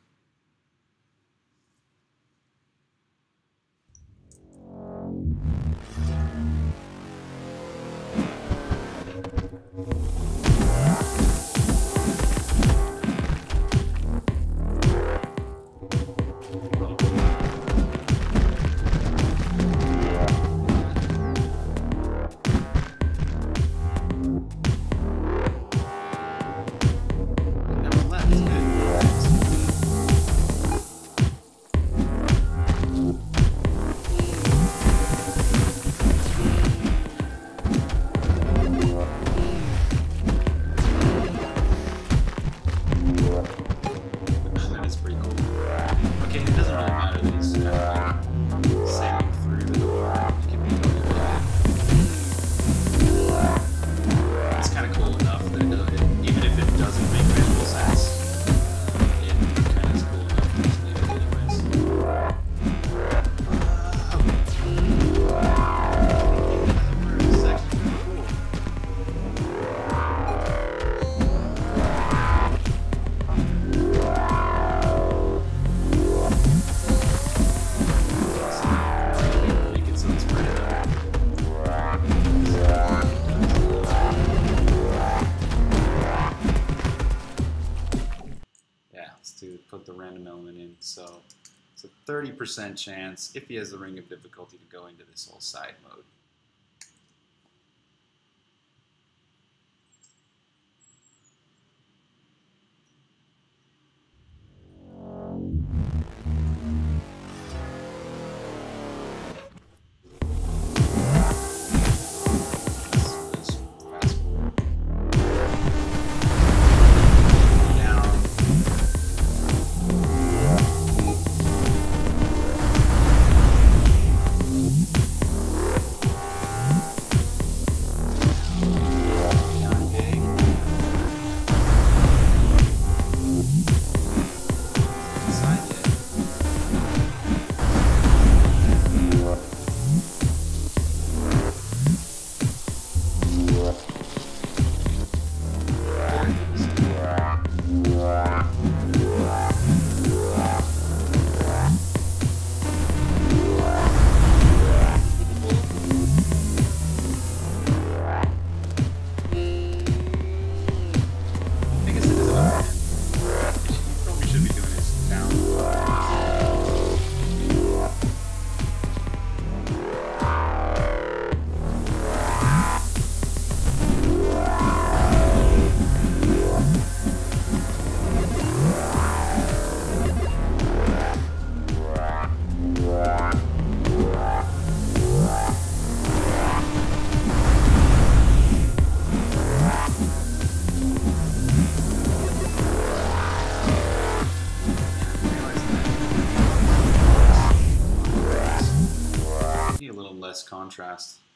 30% chance if he has the ring of difficulty contrast.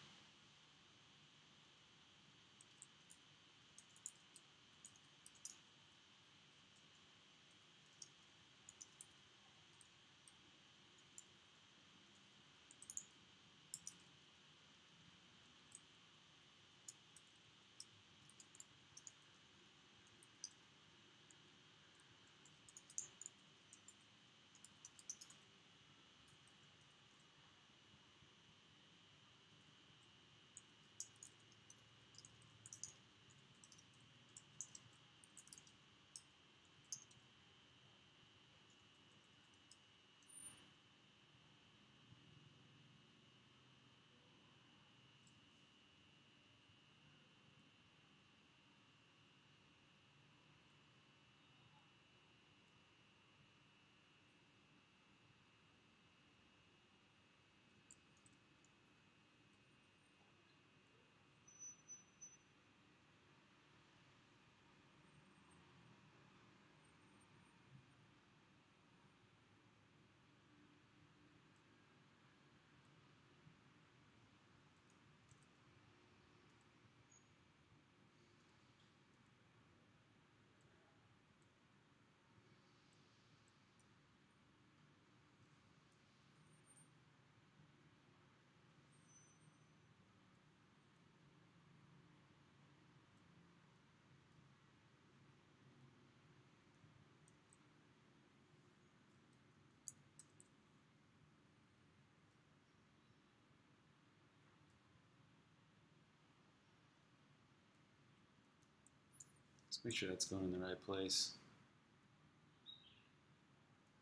Let's make sure that's going in the right place.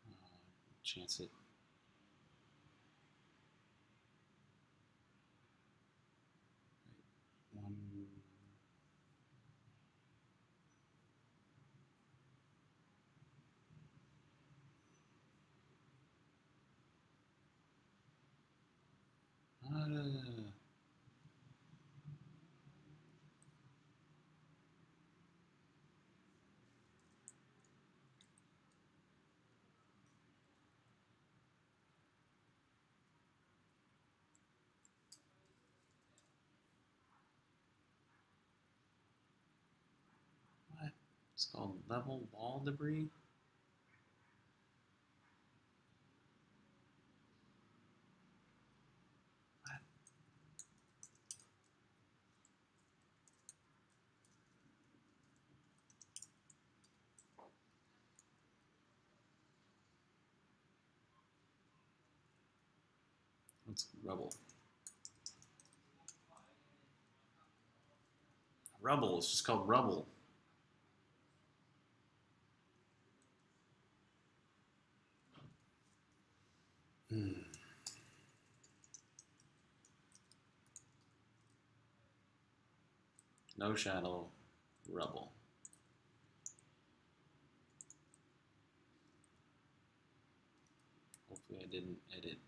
Uh, chance it. It's called level wall debris? What's rubble? Rubble. It's just called rubble. No shadow, rubble. Hopefully, I didn't edit.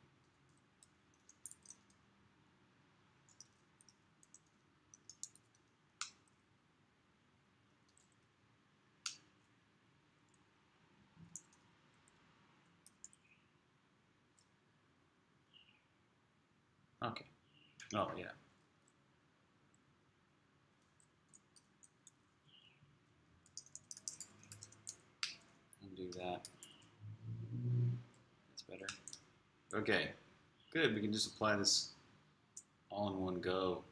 Okay. Oh, yeah. Undo that. That's better. Okay. Good. We can just apply this all in one go.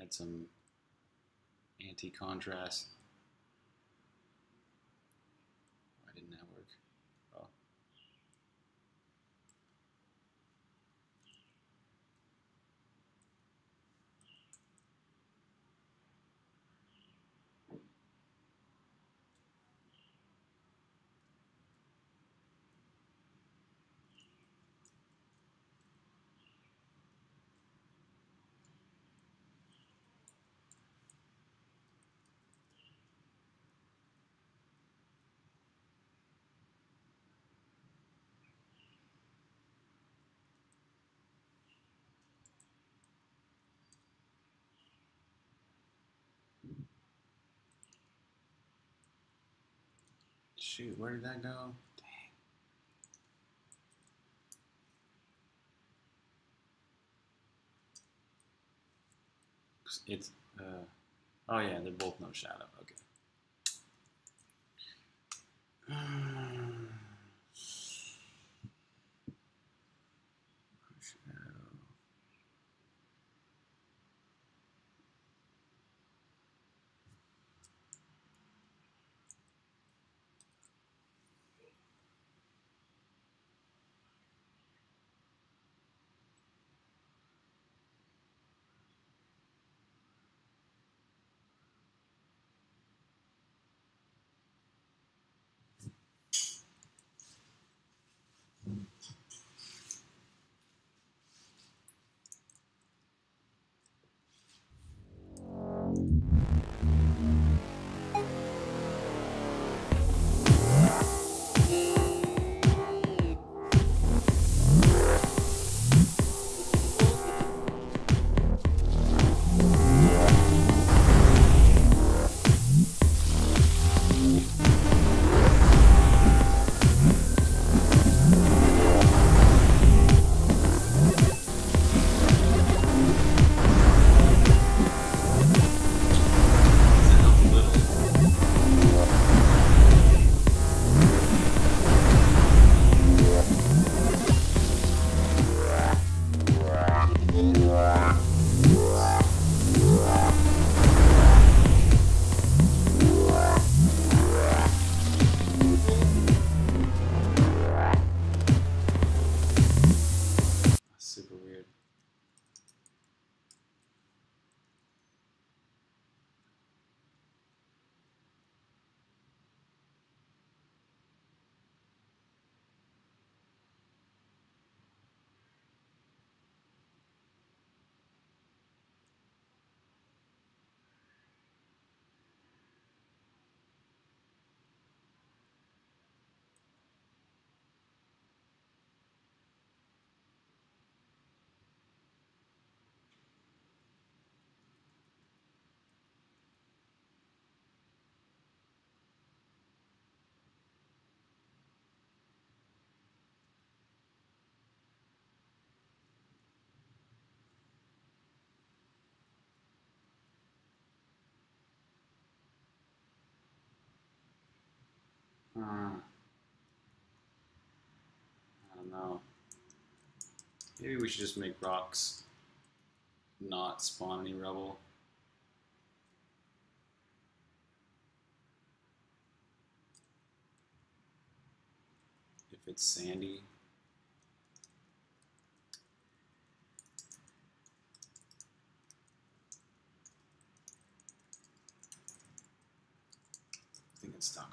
Add some anti-contrast. Why didn't that work? Oh. Shoot, where did that go? Dang. It's, uh, oh yeah, they're both no shadow. Okay. Uh, I don't know. Maybe we should just make rocks not spawn any rubble. If it's sandy. I think it's stock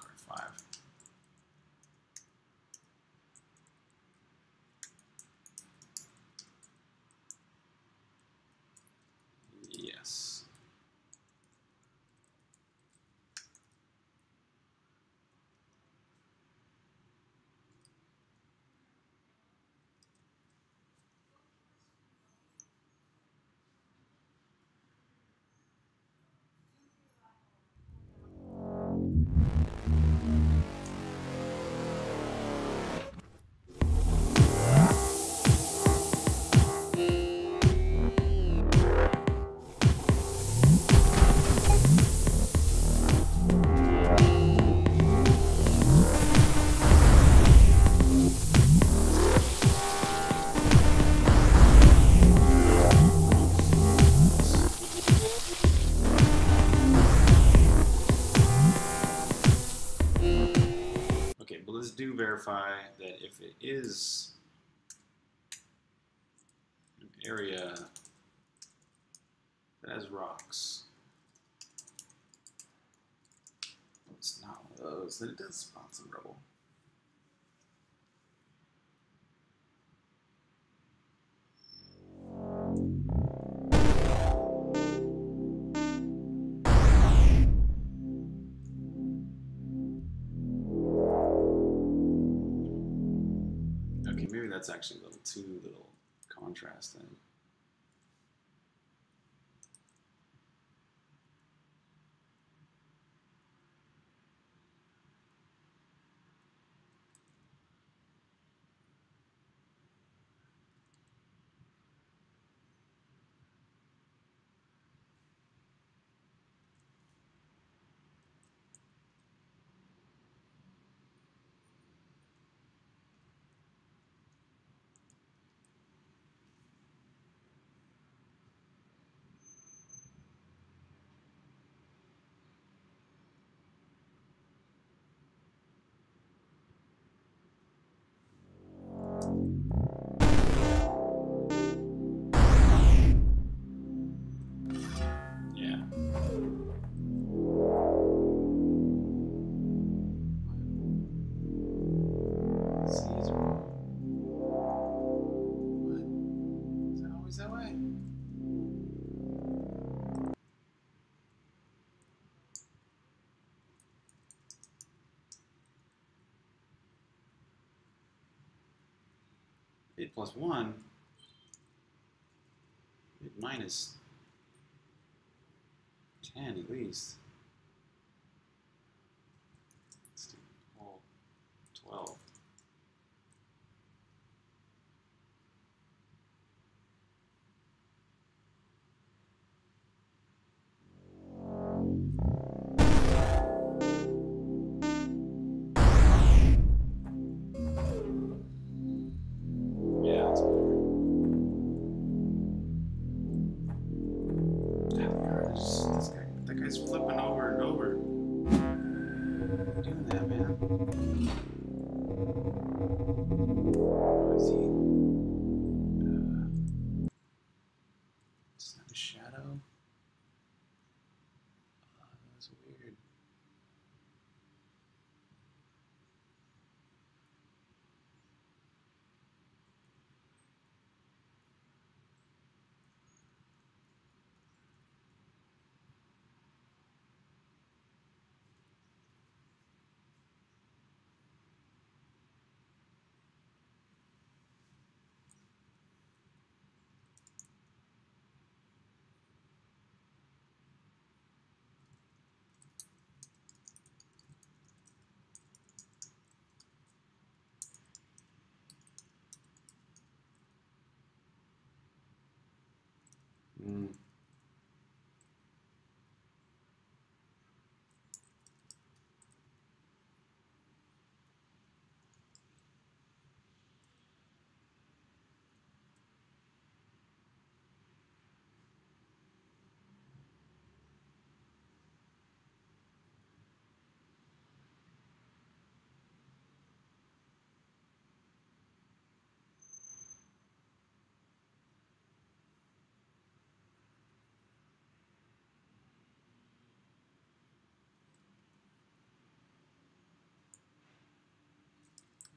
verify that if it is an area that has rocks, it's not one of those, then it does spawn some rubble. That's actually a little too little contrast. Plus one. minus 10 at least.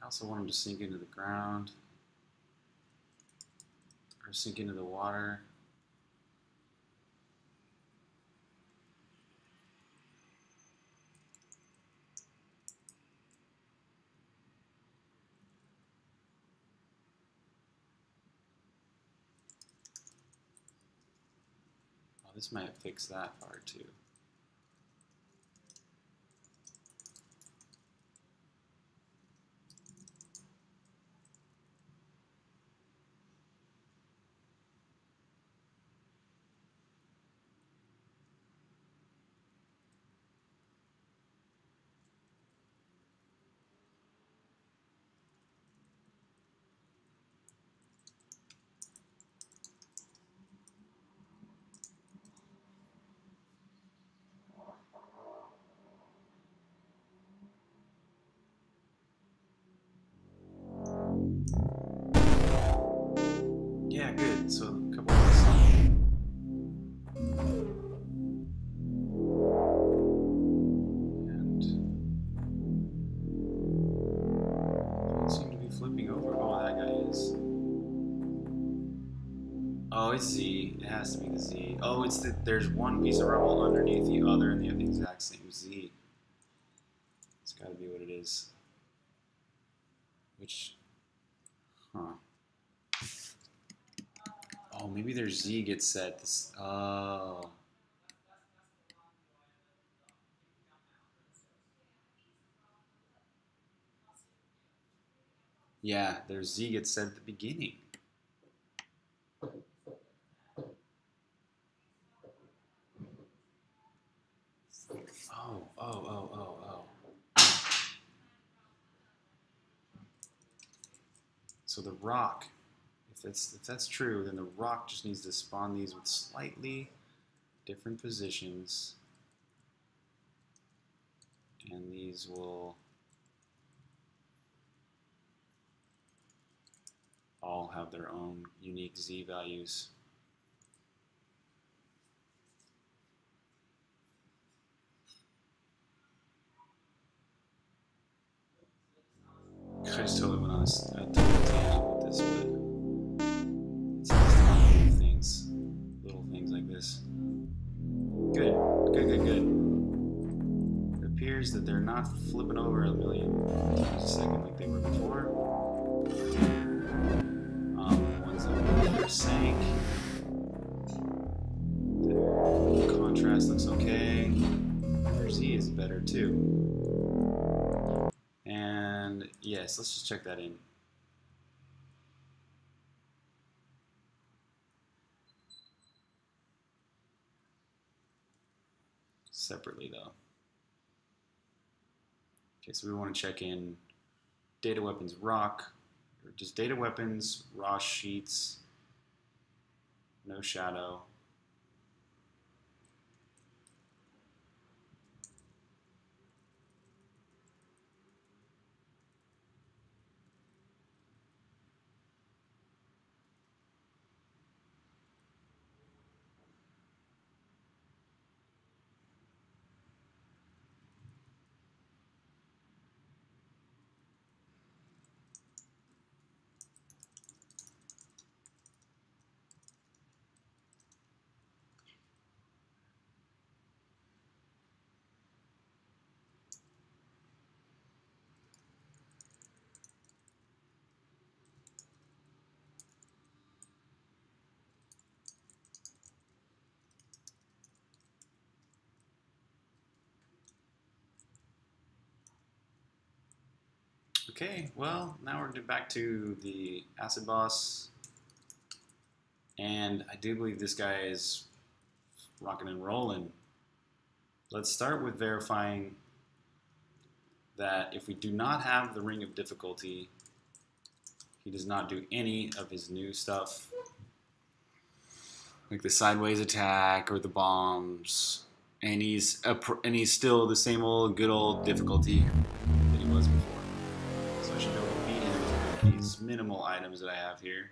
Also want them to sink into the ground or sink into the water. Oh, this might fix that part too. Has to be the Z. Oh, it's the there's one piece of rubble underneath the other, and they have the exact same Z. It's got to be what it is. Which, huh? Oh, maybe their Z gets set. This, oh. Yeah, their Z gets set at the beginning. Oh, oh, oh, oh. So the rock if that's if that's true, then the rock just needs to spawn these with slightly different positions, and these will all have their own unique z values. I just totally went on a, a tangent with this, but it's just things, little things like this. Good, good, good, good. It appears that they're not flipping over a million times a second like they were before. Um, the ones that were sank. Their contrast looks okay. Their Z is better too. Yes, let's just check that in. Separately though. Okay, so we want to check in data weapons rock, or just data weapons, raw sheets, no shadow. Okay, well, now we're back to the acid boss. And I do believe this guy is rocking and rolling. Let's start with verifying that if we do not have the ring of difficulty, he does not do any of his new stuff. Like the sideways attack or the bombs. And he's and he's still the same old good old difficulty these minimal items that I have here.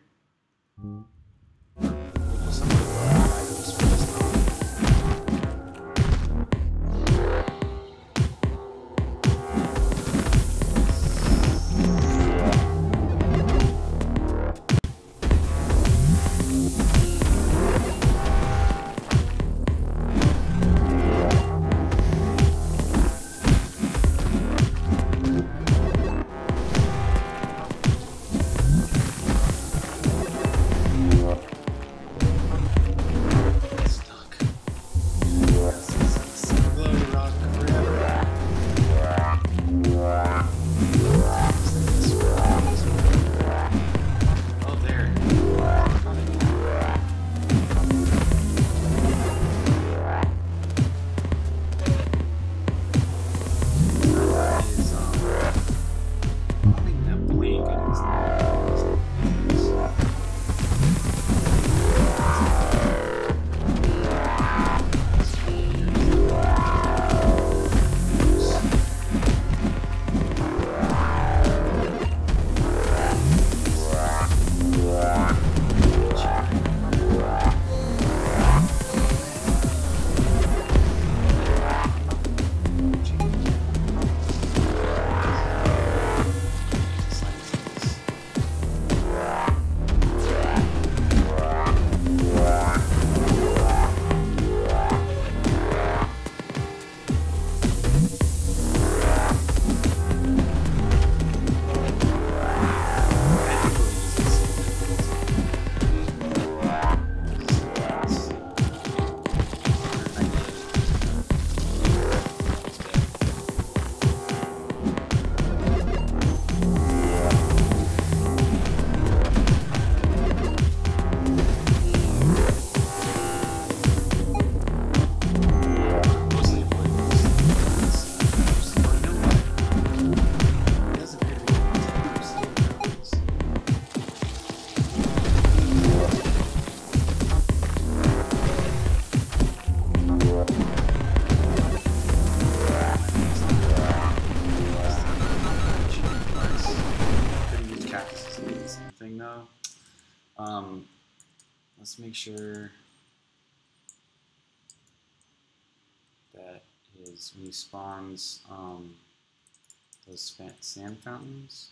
Those sand fountains.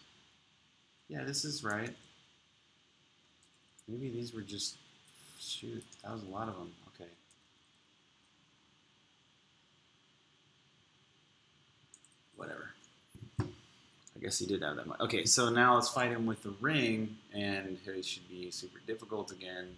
Yeah, this is right. Maybe these were just shoot. That was a lot of them. Okay. Whatever. I guess he did have that much. Okay, so now let's fight him with the ring, and he should be super difficult again.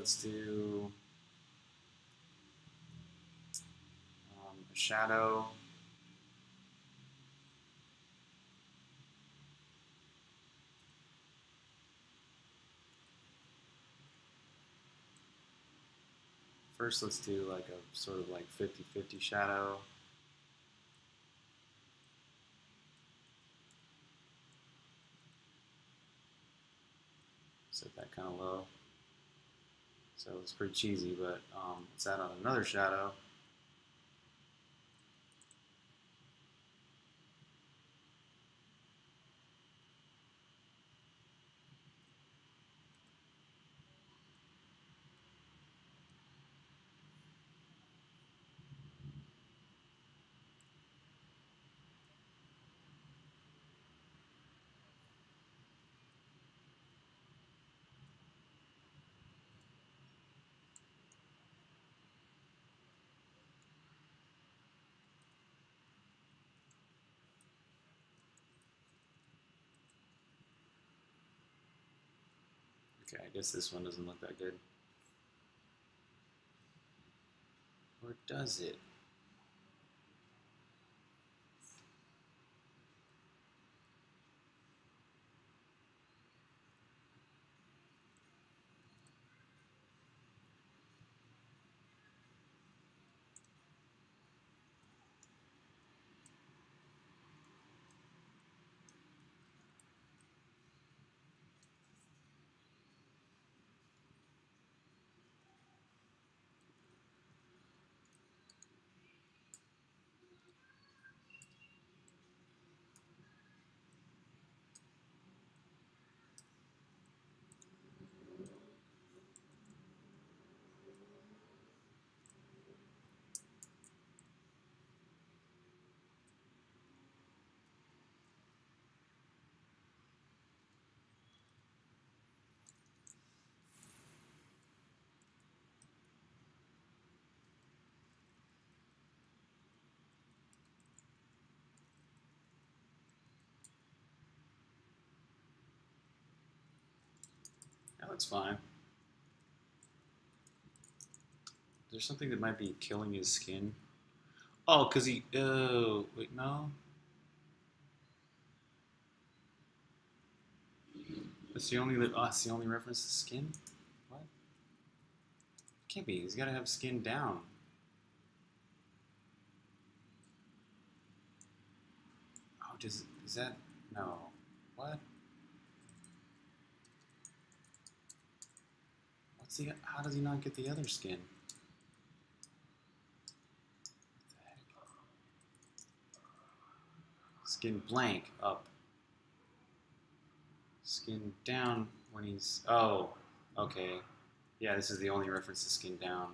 Let's do um, a shadow. First, let's do like a sort of like 50-50 shadow. Set that kind of low. So it's pretty cheesy, but um, let's add on another shadow. Okay, I guess this one doesn't look that good. Or does it? That looks fine. There's something that might be killing his skin. Oh, because he. Oh, wait, no. That's the only. Oh, that's the only reference to skin. What? Can't be. He's got to have skin down. Oh, does is that no? What? He? How does he not get the other skin? Skin blank up. Skin down when he's. Oh, okay. Yeah, this is the only reference to skin down.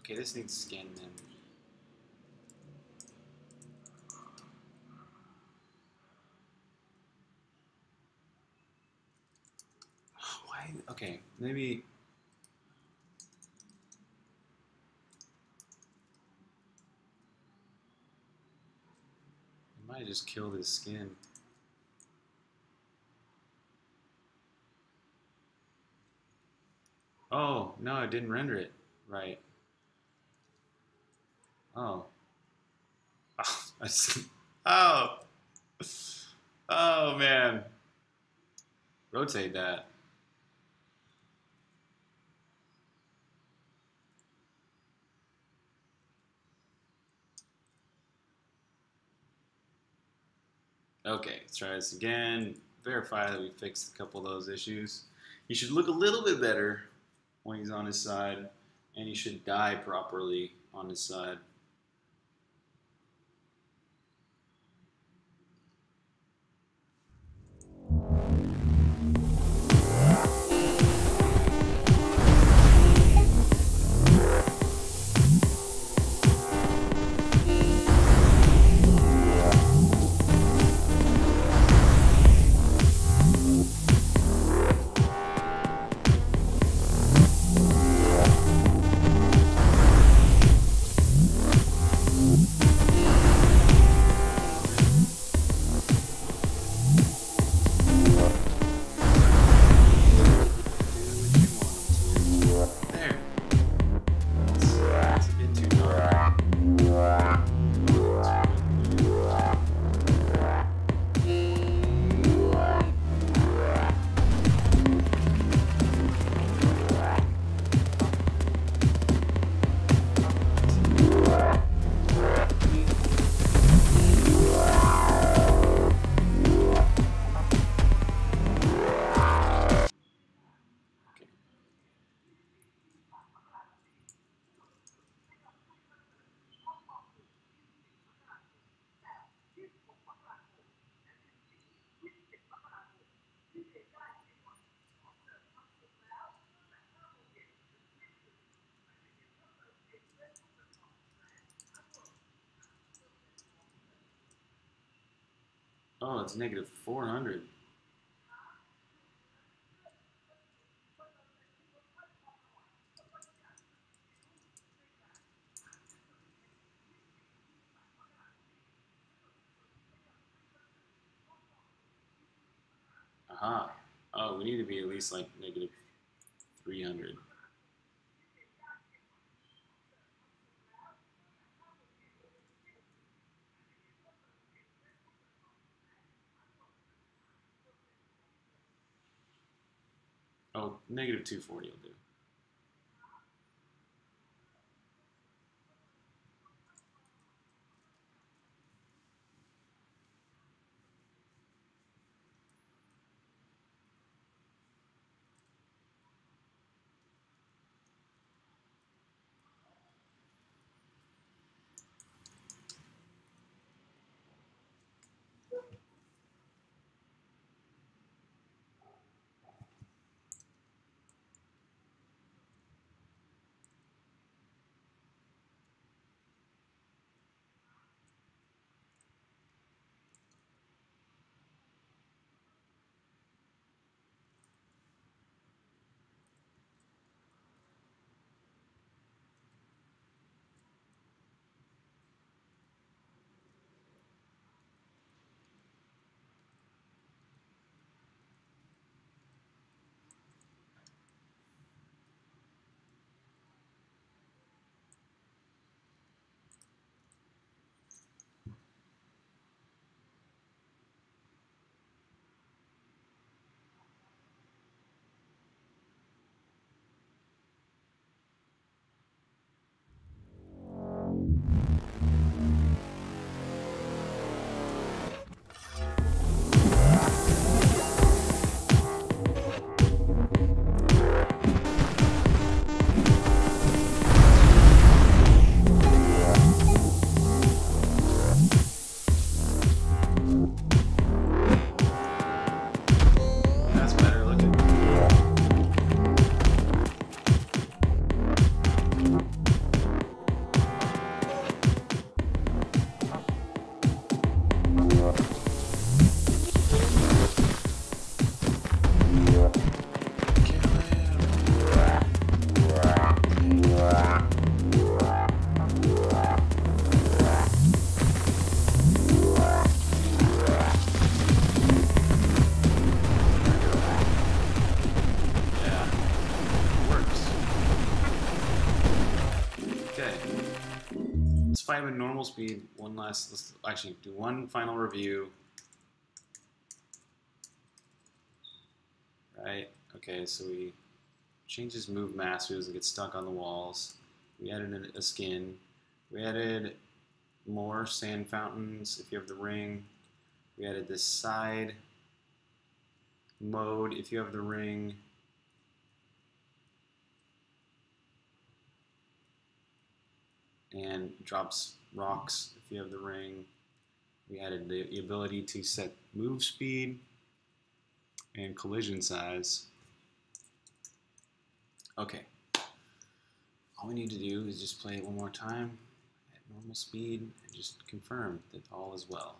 Okay, this needs skin then. Why? Okay, maybe. I might just kill his skin. Oh, no, I didn't render it right. Oh. Oh, I. Oh. Oh, man. Rotate that. Okay, let's try this again. Verify that we fixed a couple of those issues. He should look a little bit better when he's on his side, and he should die properly on his side. Oh, it's negative 400. Aha. Oh, we need to be at least like negative 300. Oh, negative 240 will do. Normal speed. One last, let's actually do one final review. Right, okay, so we changed his move mass so he doesn't get stuck on the walls. We added a, a skin. We added more sand fountains if you have the ring. We added this side mode if you have the ring. and drops rocks if you have the ring. We added the, ability to set move speed and collision size. Okay. All we need to do is just play it one more time at normal speed and just confirm that all is well.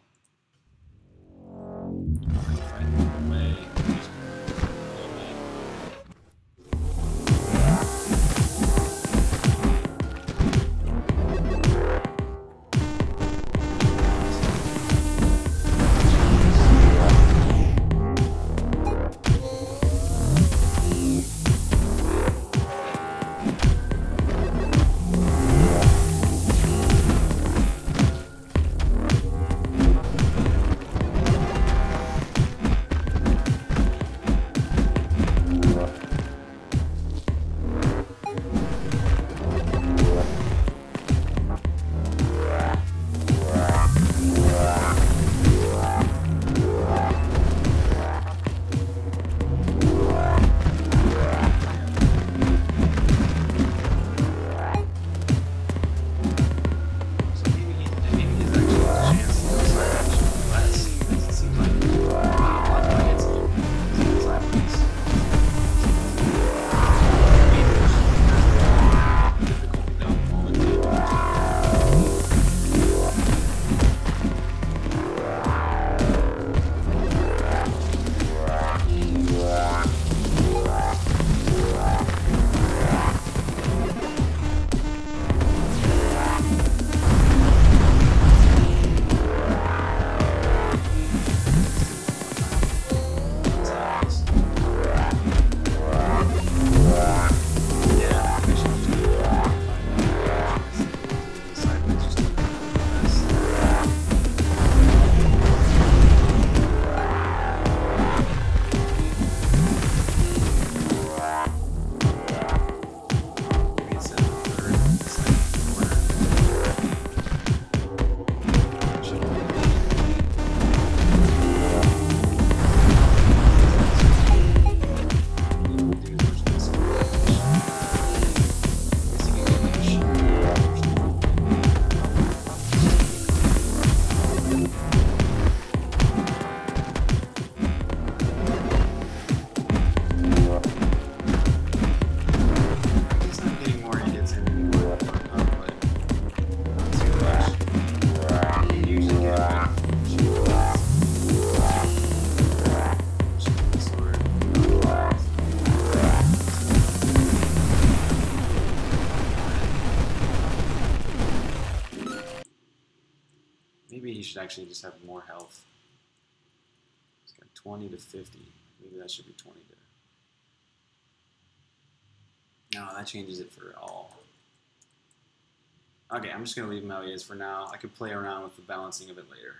Actually just have more health. It's got 20 to 50. Maybe that should be 20 to. No, that changes it for all. Okay, I'm just going to leave him how he is for now. I could play around with the balancing of it later.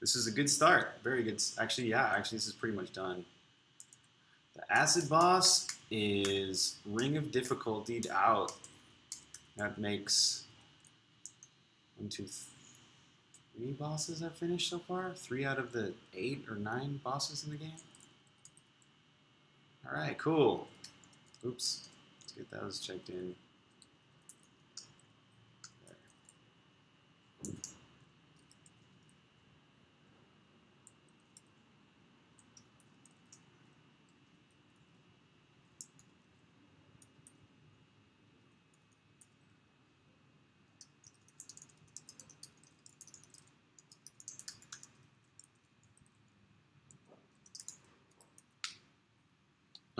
This is a good start. Very good. Actually, yeah, actually, this is pretty much done. The acid boss is Ring of Difficulty out. That makes one, two, three bosses I've finished so far. Three out of the eight or nine bosses in the game. All right, cool. Oops, let's get those checked in. There.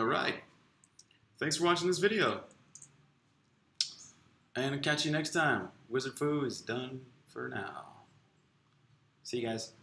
All right. Thanks for watching this video. And catch you next time. Wizard Fu is done for now. See you guys.